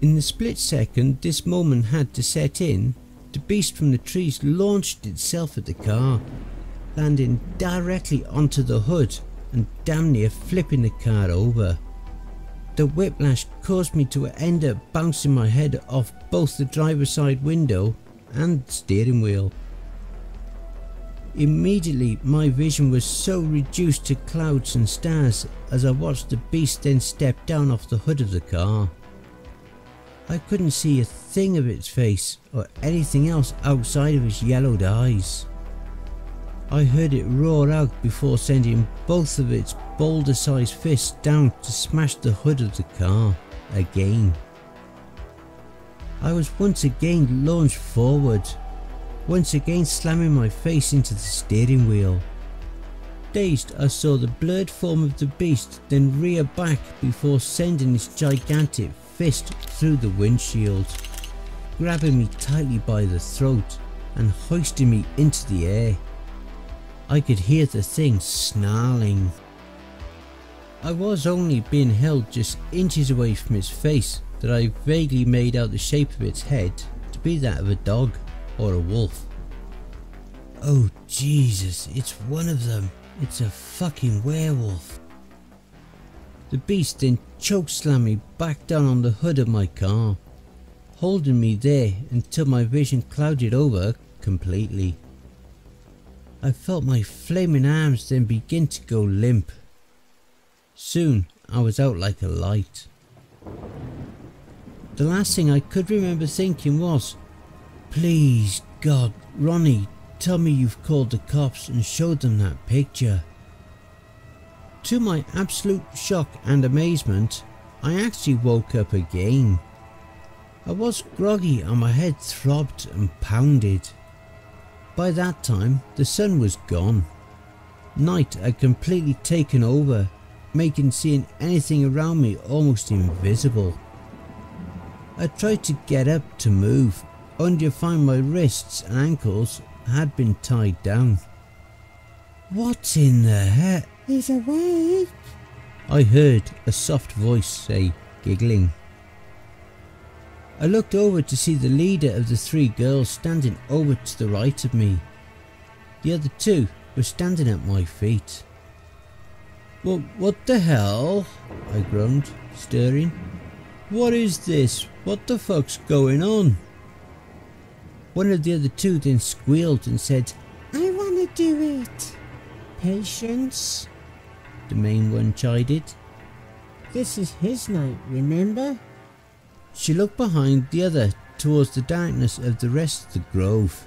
In the split second this moment had to set in, the beast from the trees launched itself at the car, landing directly onto the hood and damn near flipping the car over. The whiplash caused me to end up bouncing my head off both the driver's side window and steering wheel. Immediately my vision was so reduced to clouds and stars as I watched the beast then step down off the hood of the car. I couldn't see a thing of its face or anything else outside of its yellowed eyes. I heard it roar out before sending both of its boulder sized fists down to smash the hood of the car again. I was once again launched forward once again slamming my face into the steering wheel. Dazed, I saw the blurred form of the beast then rear back before sending its gigantic fist through the windshield, grabbing me tightly by the throat and hoisting me into the air. I could hear the thing snarling. I was only being held just inches away from its face that I vaguely made out the shape of its head to be that of a dog or a wolf. Oh Jesus, it's one of them. It's a fucking werewolf. The beast then chokeslammed me back down on the hood of my car, holding me there until my vision clouded over completely. I felt my flaming arms then begin to go limp. Soon I was out like a light. The last thing I could remember thinking was, Please God, Ronnie, tell me you've called the cops and showed them that picture. To my absolute shock and amazement, I actually woke up again. I was groggy and my head throbbed and pounded. By that time, the sun was gone. Night had completely taken over, making seeing anything around me almost invisible. I tried to get up to move, only to find my wrists and ankles had been tied down. What in the heck? He's awake. I heard a soft voice say, giggling. I looked over to see the leader of the three girls standing over to the right of me. The other two were standing at my feet. Well, what the hell? I groaned, stirring. What is this? What the fuck's going on? One of the other two then squealed and said, I want to do it. Patience. The main one chided. This is his night, remember? She looked behind the other towards the darkness of the rest of the grove.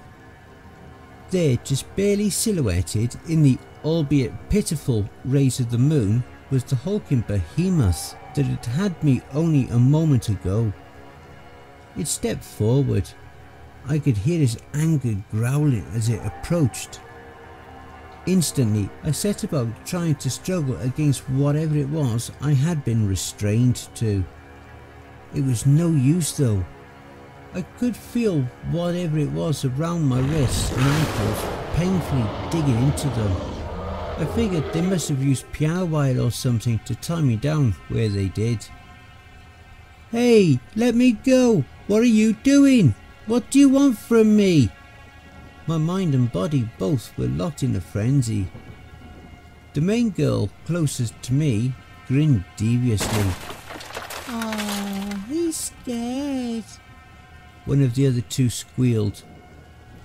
There, just barely silhouetted in the albeit pitiful rays of the moon, was the hulking behemoth that had had me only a moment ago. It stepped forward. I could hear his anger growling as it approached. Instantly, I set about trying to struggle against whatever it was I had been restrained to. It was no use though. I could feel whatever it was around my wrists and ankles painfully digging into them. I figured they must have used piano wire or something to tie me down where they did. Hey, let me go! What are you doing? What do you want from me? My mind and body both were locked in a frenzy. The main girl closest to me grinned deviously. Scared. One of the other two squealed.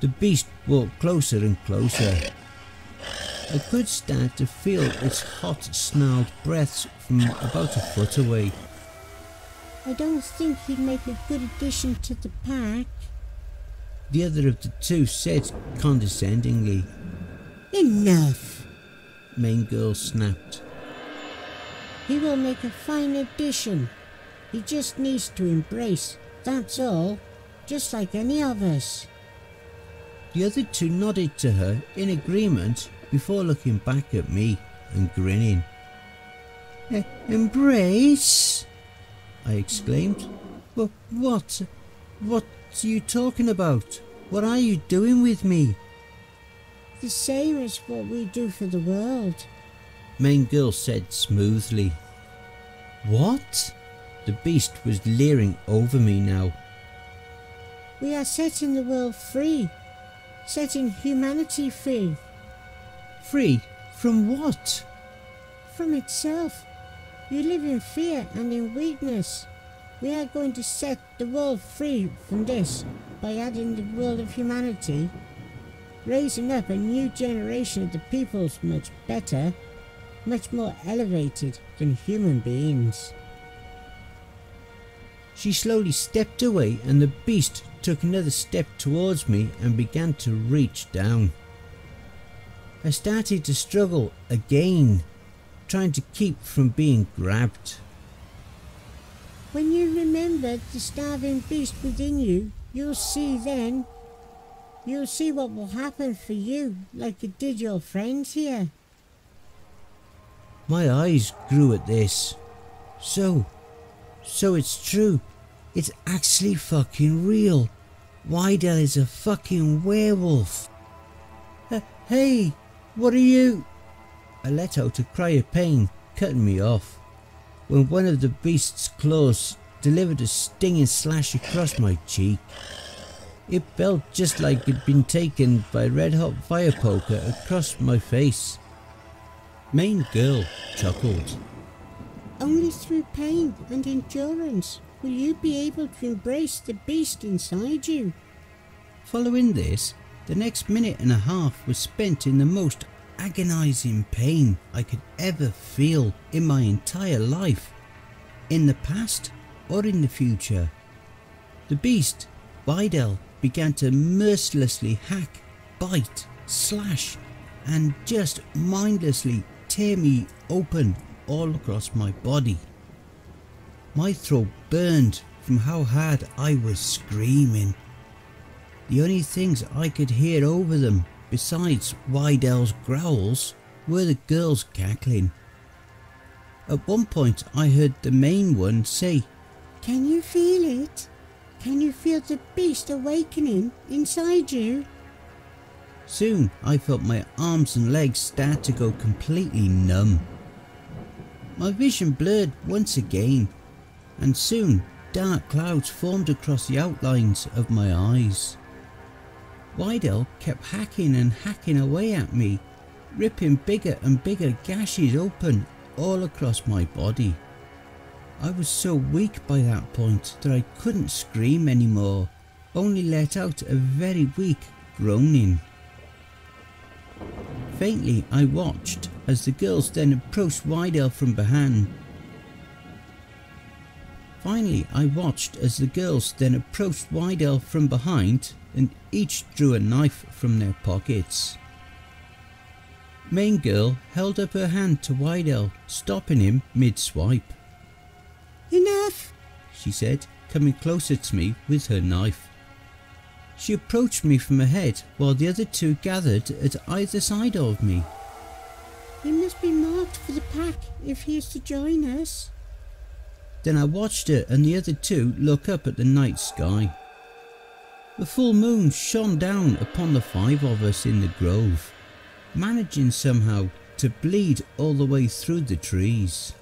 The beast walked closer and closer. I could start to feel its hot snarled breaths from about a foot away. I don't think he'd make a good addition to the pack. The other of the two said condescendingly. Enough. Main girl snapped. He will make a fine addition. He just needs to embrace, that's all. Just like any of us. The other two nodded to her in agreement before looking back at me and grinning. "E- embrace? I exclaimed. But what? What are you talking about? What are you doing with me? The same as what we do for the world. Main girl said smoothly. What? The beast was leering over me now. We are setting the world free. Setting humanity free. Free from what? From itself. You live in fear and in weakness. We are going to set the world free from this by adding the world of humanity. Raising up a new generation of the peoples much better, much more elevated than human beings. She slowly stepped away and the beast took another step towards me and began to reach down. I started to struggle again, trying to keep from being grabbed. When you remember the starving beast within you, you'll see then. You'll see what will happen for you, like it did your friends here. My eyes grew at this. So, so it's true. It's actually fucking real. Wydell is a fucking werewolf. Hey, what are you? I let out a cry of pain, cutting me off, when one of the beast's claws delivered a stinging slash across my cheek. It felt just like it'd been taken by a red hot fire poker across my face. Main girl chuckled. Only through pain and endurance will you be able to embrace the beast inside you. Following this, the next minute and a half was spent in the most agonizing pain I could ever feel in my entire life, in the past or in the future. The beast, Wydell, began to mercilessly hack, bite, slash, and just mindlessly tear me open all across my body. My throat burned from how hard I was screaming. The only things I could hear over them, besides Wydell's growls, were the girls cackling. At one point I heard the main one say, Can you feel it? Can you feel the beast awakening inside you? Soon I felt my arms and legs start to go completely numb. My vision blurred once again, and soon dark clouds formed across the outlines of my eyes. Wydell kept hacking and hacking away at me, ripping bigger and bigger gashes open all across my body. I was so weak by that point that I couldn't scream anymore, only let out a very weak groaning. Faintly I watched as the girls then approached Wydell from behind. Finally I watched as the girls then approached Wydell from behind and each drew a knife from their pockets. Main girl held up her hand to Wydell, stopping him mid-swipe. Enough! she said, coming closer to me with her knife. She approached me from ahead while the other two gathered at either side of me. He must be marked for the pack if he is to join us. Then I watched her and the other two look up at the night sky. The full moon shone down upon the five of us in the grove, managing somehow to bleed all the way through the trees.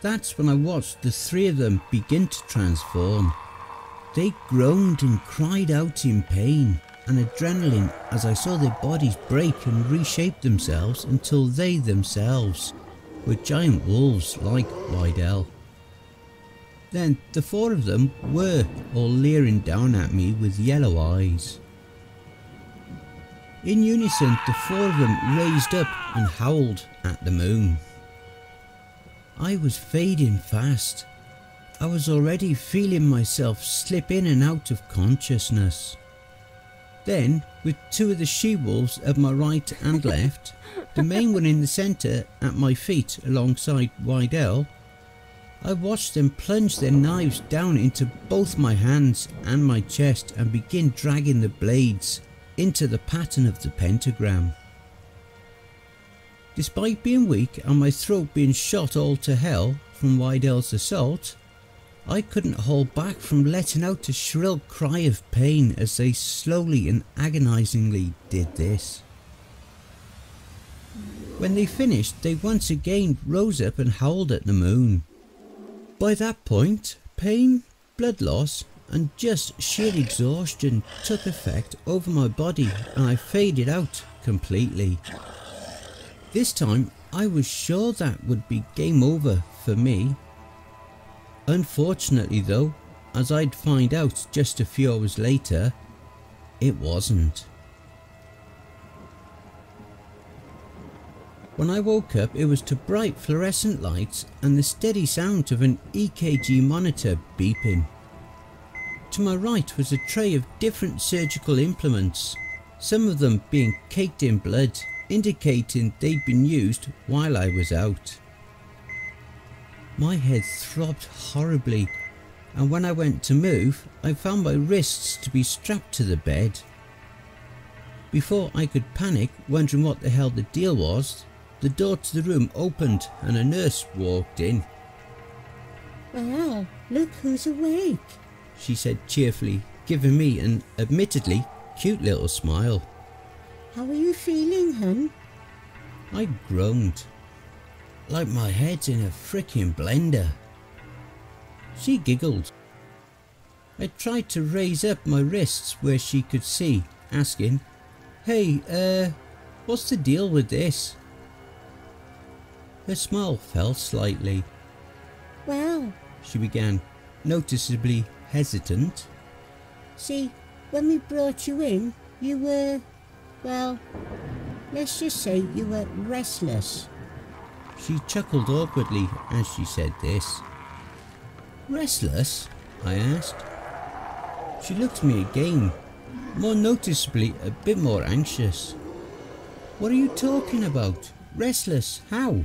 That's when I watched the three of them begin to transform. They groaned and cried out in pain and adrenaline as I saw their bodies break and reshape themselves until they themselves were giant wolves like Wydell. Then the four of them were all leering down at me with yellow eyes. In unison the four of them raised up and howled at the moon. I was fading fast. I was already feeling myself slip in and out of consciousness. Then, with two of the she-wolves at my right and left, the main one in the centre at my feet alongside Wydell, I watched them plunge their knives down into both my hands and my chest and begin dragging the blades into the pattern of the pentagram. Despite being weak and my throat being shot all to hell from Wydell's assault, I couldn't hold back from letting out a shrill cry of pain as they slowly and agonizingly did this. When they finished, they once again rose up and howled at the moon. By that point, pain, blood loss, and just sheer exhaustion took effect over my body and I faded out completely. This time, I was sure that would be game over for me. Unfortunately though, as I'd find out just a few hours later, it wasn't. When I woke up it was to bright fluorescent lights and the steady sound of an EKG monitor beeping. To my right was a tray of different surgical implements, some of them being caked in blood, indicating they'd been used while I was out. My head throbbed horribly and when I went to move I found my wrists to be strapped to the bed. Before I could panic wondering what the hell the deal was, the door to the room opened and a nurse walked in. Well, look who's awake. She said cheerfully, giving me an admittedly cute little smile. How are you feeling, hun? I groaned, like my head's in a frickin' blender. She giggled. I tried to raise up my wrists where she could see, asking, Hey, uh, what's the deal with this? Her smile fell slightly. Well, She began, noticeably hesitant. see, when we brought you in, you were, well, let's just say you were restless. She chuckled awkwardly as she said this. Restless? I asked. She looked at me again, more noticeably a bit more anxious. What are you talking about? Restless? How?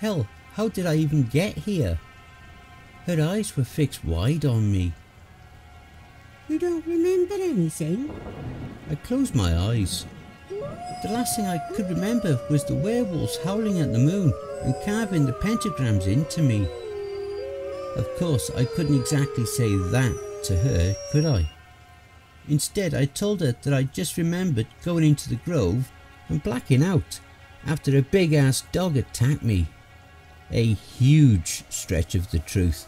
Hell, how did I even get here? Her eyes were fixed wide on me. You don't remember anything? I closed my eyes. The last thing I could remember was the werewolves howling at the moon and carving the pentagrams into me. Of course, I couldn't exactly say that to her, could I? Instead, I told her that I just remembered going into the grove and blacking out after a big ass dog attacked me. A huge stretch of the truth,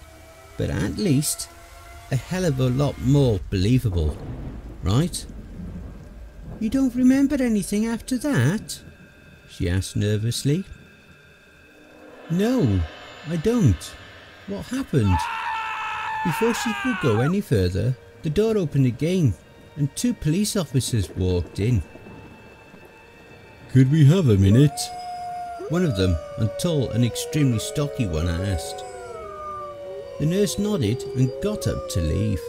but at least a hell of a lot more believable, right? You don't remember anything after that? She asked nervously. No, I don't. What happened? Before she could go any further, the door opened again and two police officers walked in. Could we have a minute? One of them, a tall and extremely stocky one, asked. The nurse nodded and got up to leave.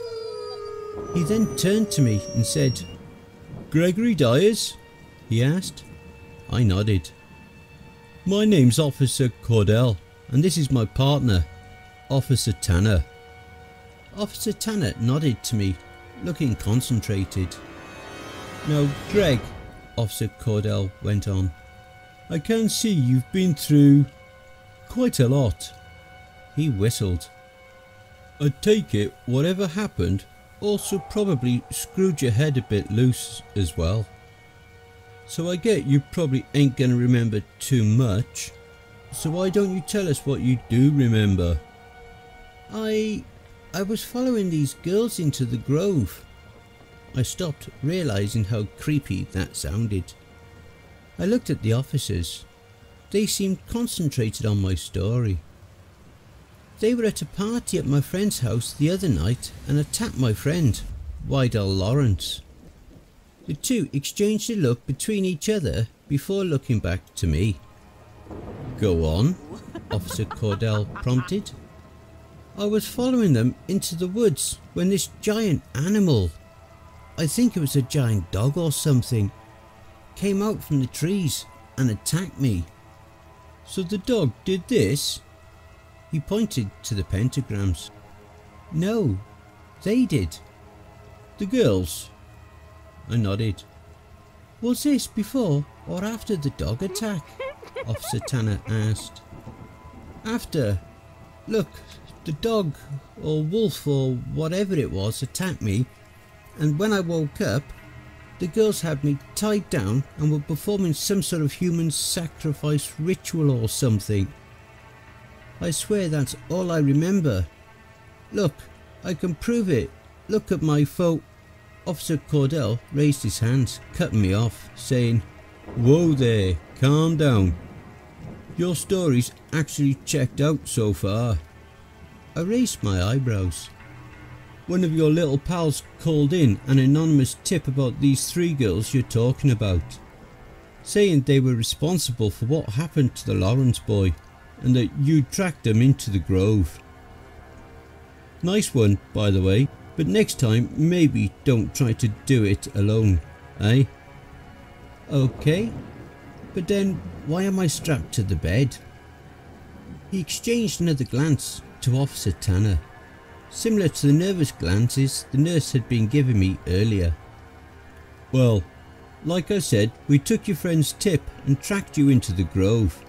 He then turned to me and said, Gregory Dyers? he asked. I nodded. My name's Officer Cordell, and this is my partner, Officer Tanner. Officer Tanner nodded to me, looking concentrated. Now, Greg, Officer Cordell went on, I can see you've been through quite a lot. He whistled. I take it whatever happened also probably screwed your head a bit loose as well. So I get you probably ain't gonna remember too much. So why don't you tell us what you do remember? I... I was following these girls into the grove. I stopped, realising how creepy that sounded. I looked at the officers. They seemed concentrated on my story. They were at a party at my friend's house the other night and attacked my friend, Wydell Lawrence. The two exchanged a look between each other before looking back to me. Go on, Officer Cordell prompted. I was following them into the woods when this giant animal, I think it was a giant dog or something, came out from the trees and attacked me. So the dog did this? He pointed to the pentagrams. No, they did. The girls? I nodded. Was this before or after the dog attack? Officer Tanner asked. After. Look, the dog or wolf or whatever it was attacked me and when I woke up the girls had me tied down and were performing some sort of human sacrifice ritual or something. I swear that's all I remember. Look, I can prove it. Look at my photo. Officer Cordell raised his hands, cutting me off, saying, Whoa there, calm down. Your story's actually checked out so far. I raised my eyebrows. One of your little pals called in an anonymous tip about these three girls you're talking about, saying they were responsible for what happened to the Lawrence boy and that you tracked them into the grove. Nice one, by the way, but next time maybe don't try to do it alone, eh? Okay, but then why am I strapped to the bed? He exchanged another glance to Officer Tanner, similar to the nervous glances the nurse had been giving me earlier. Well, like I said, we took your friend's tip and tracked you into the grove.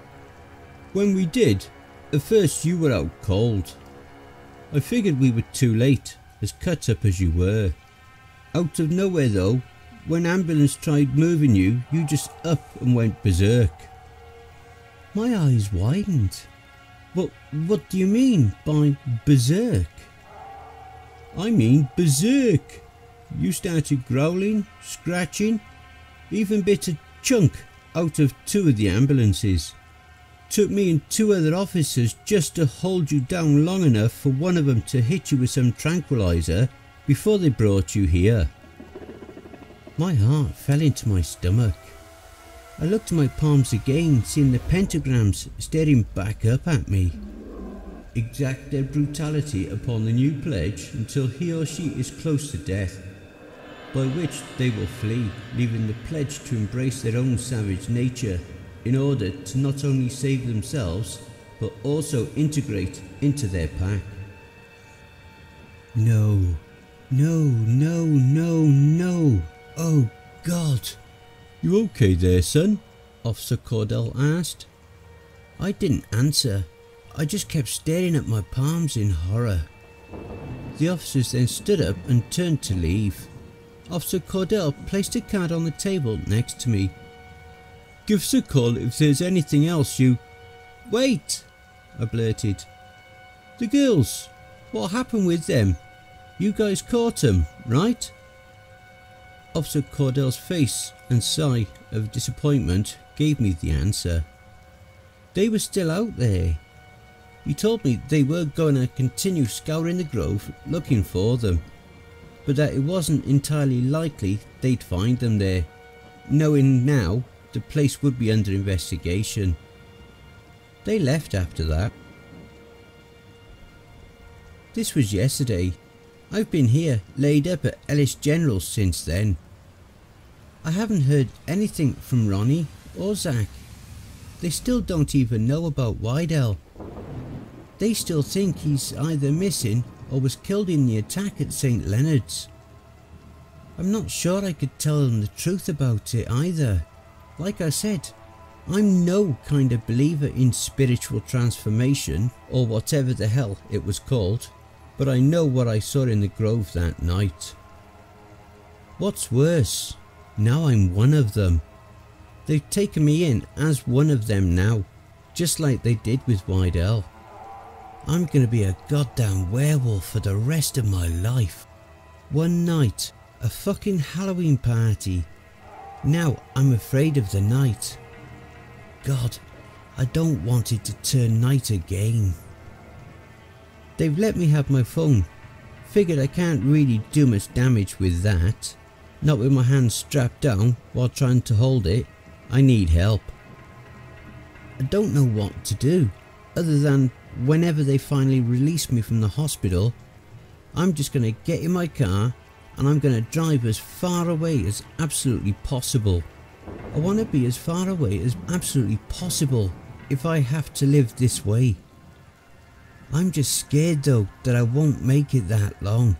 When we did, at first you were out cold. I figured we were too late, as cut up as you were. Out of nowhere though, when ambulance tried moving you, you just up and went berserk. My eyes widened. But what do you mean by berserk? I mean berserk. You started growling, scratching, even bit a chunk out of two of the ambulances. Took me and two other officers just to hold you down long enough for one of them to hit you with some tranquilizer before they brought you here. My heart fell into my stomach. I looked at my palms again, seeing the pentagrams staring back up at me. Exact their brutality upon the new pledge until he or she is close to death, by which they will flee, leaving the pledge to embrace their own savage nature in order to not only save themselves but also integrate into their pack. No, no, no, no, no. Oh God. You okay there, son? Officer Cordell asked. I didn't answer. I just kept staring at my palms in horror. The officers then stood up and turned to leave. Officer Cordell placed a card on the table next to me. Give us a call if there's anything else you... Wait! I blurted. The girls! What happened with them? You guys caught them, right? Officer Cordell's face and sigh of disappointment gave me the answer. They were still out there. He told me they were going to continue scouring the grove looking for them, but that it wasn't entirely likely they'd find them there, knowing now the place would be under investigation. They left after that. This was yesterday. I've been here, laid up at Ellis General since then. I haven't heard anything from Ronnie or Zach. They still don't even know about Wydell. They still think he's either missing or was killed in the attack at St. Leonard's. I'm not sure I could tell them the truth about it either. Like I said, I'm no kind of believer in spiritual transformation or whatever the hell it was called, but I know what I saw in the grove that night. What's worse, now I'm one of them. They've taken me in as one of them now, just like they did with Wydell. I'm gonna be a goddamn werewolf for the rest of my life. One night, a fucking Halloween party. Now I'm afraid of the night. God, I don't want it to turn night again. They've let me have my phone. Figured I can't really do much damage with that. Not with my hands strapped down while trying to hold it. I need help. I don't know what to do, other than whenever they finally release me from the hospital, I'm just going to get in my car and I'm going to drive as far away as absolutely possible. I want to be as far away as absolutely possible if I have to live this way. I'm just scared though that I won't make it that long.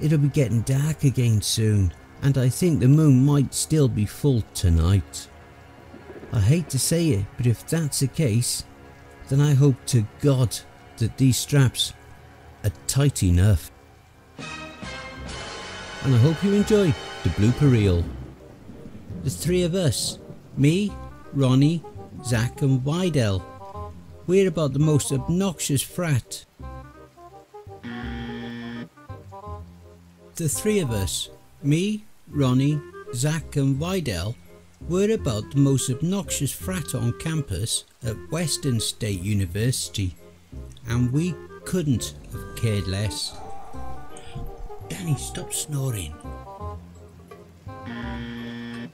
It'll be getting dark again soon and I think the moon might still be full tonight. I hate to say it but if that's the case then I hope to God that these straps are tight enough. And I hope you enjoy the blooper reel. The three of us, me, Ronnie, Zach and Wydell, we're about the most obnoxious frat. The three of us, me, Ronnie, Zach and Wydell, were about the most obnoxious frat on campus at Western State University and we couldn't have cared less. Danny, stop snoring. Mm.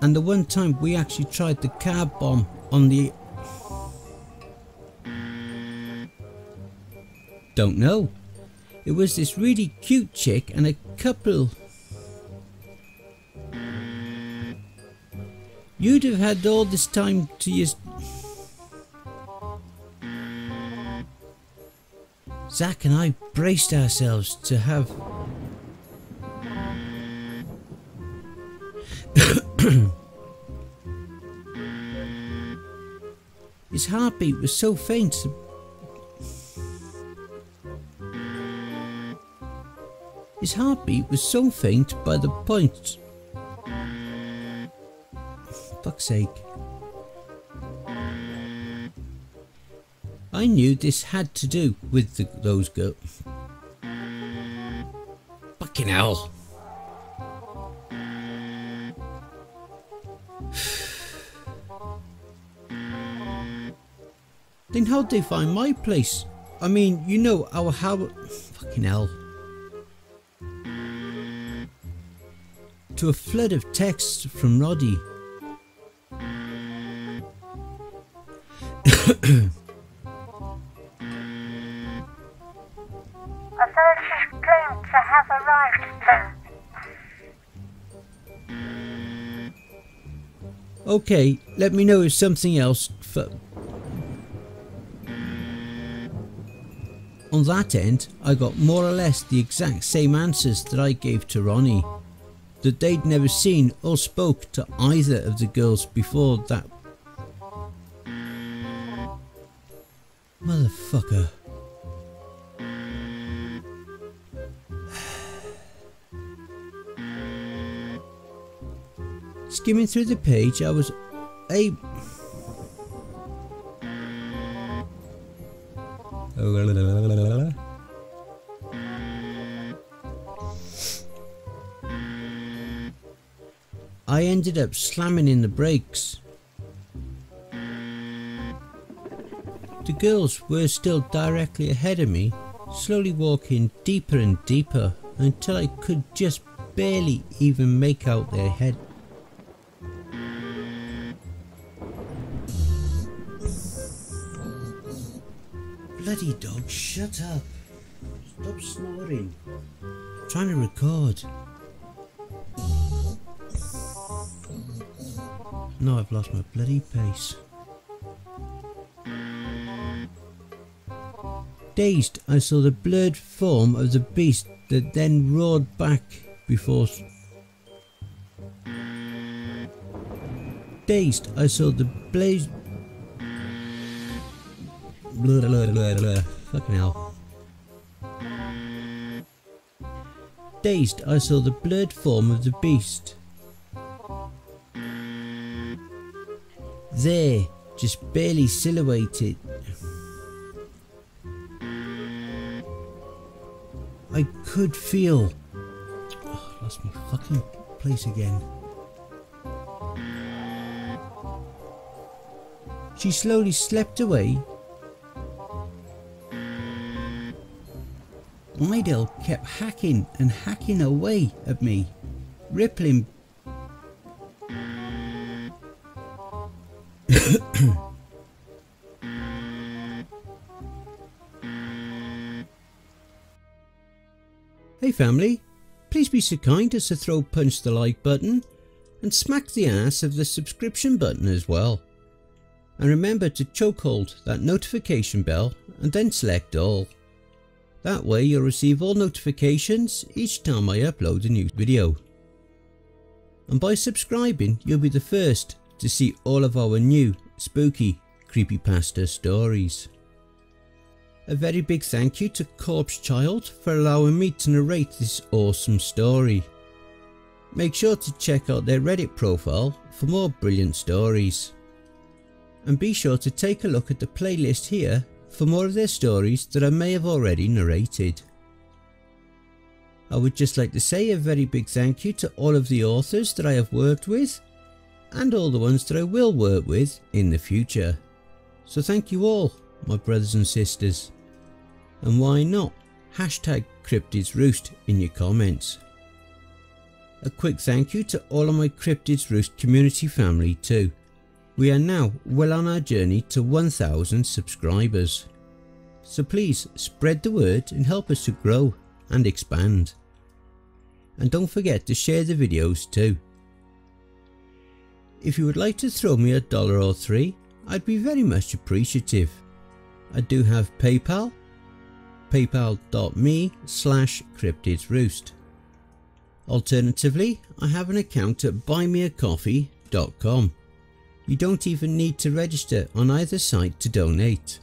And the one time we actually tried the car bomb on the... Mm. Don't know. It was this really cute chick and a couple... Mm. You'd have had all this time to just... Zach and I braced ourselves to have His heartbeat was so faint. His heartbeat was so faint by the point. Fuck's sake. I knew this had to do with the, those girls. Fucking hell. then how'd they find my place? I mean, you know our how... Fucking hell. To a flood of texts from Roddy. Okay, let me know if something else. On that end, I got more or less the exact same answers that I gave to Ronnie. That they'd never seen or spoke to either of the girls before that... Motherfucker. Skimming through the page, I was a. I ended up slamming in the brakes. The girls were still directly ahead of me, slowly walking deeper and deeper until I could just barely even make out their head. Shut up. Stop snoring. I'm trying to record. No, I've lost my bloody pace. Dazed, I saw the blurred form of the beast that then roared back before. Dazed, I saw the blaze. Blah, blah, blah. Fucking hell. Dazed, I saw the blurred form of the beast. There, just barely silhouetted. I could feel. Oh, lost my fucking place again. She slowly slept away. Idle kept hacking and hacking away at me, rippling. Hey family, please be so kind as to throw punch the like button and smack the ass of the subscription button as well. And remember to chokehold that notification bell and then select all. That way you'll receive all notifications each time I upload a new video. And by subscribing you'll be the first to see all of our new spooky creepypasta stories. A very big thank you to Corpse Child for allowing me to narrate this awesome story. Make sure to check out their Reddit profile for more brilliant stories. And be sure to take a look at the playlist here for more of their stories that I may have already narrated. I would just like to say a very big thank you to all of the authors that I have worked with and all the ones that I will work with in the future. So thank you all, my brothers and sisters. And why not hashtag Cryptids Roost in your comments. A quick thank you to all of my Cryptid's Roost community family too. We are now well on our journey to 1000 subscribers. So please spread the word and help us to grow and expand. And don't forget to share the videos too. If you would like to throw me a dollar or three, I'd be very much appreciative. I do have PayPal, paypal.me slash cryptidsroost. Alternatively, I have an account at buymeacoffee.com. You don't even need to register on either site to donate.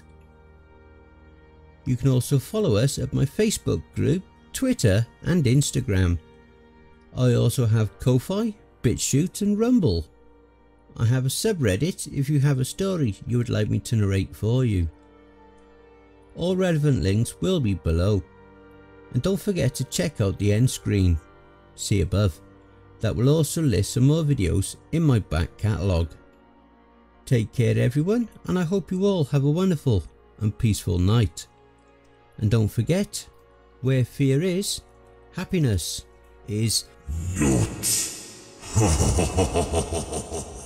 You can also follow us at my Facebook group, Twitter and Instagram. I also have Ko-Fi, BitChute and Rumble. I have a subreddit if you have a story you would like me to narrate for you. All relevant links will be below. And don't forget to check out the end screen, see above, that will also list some more videos in my back catalogue. Take care everyone and I hope you all have a wonderful and peaceful night. And don't forget, where fear is, happiness is not.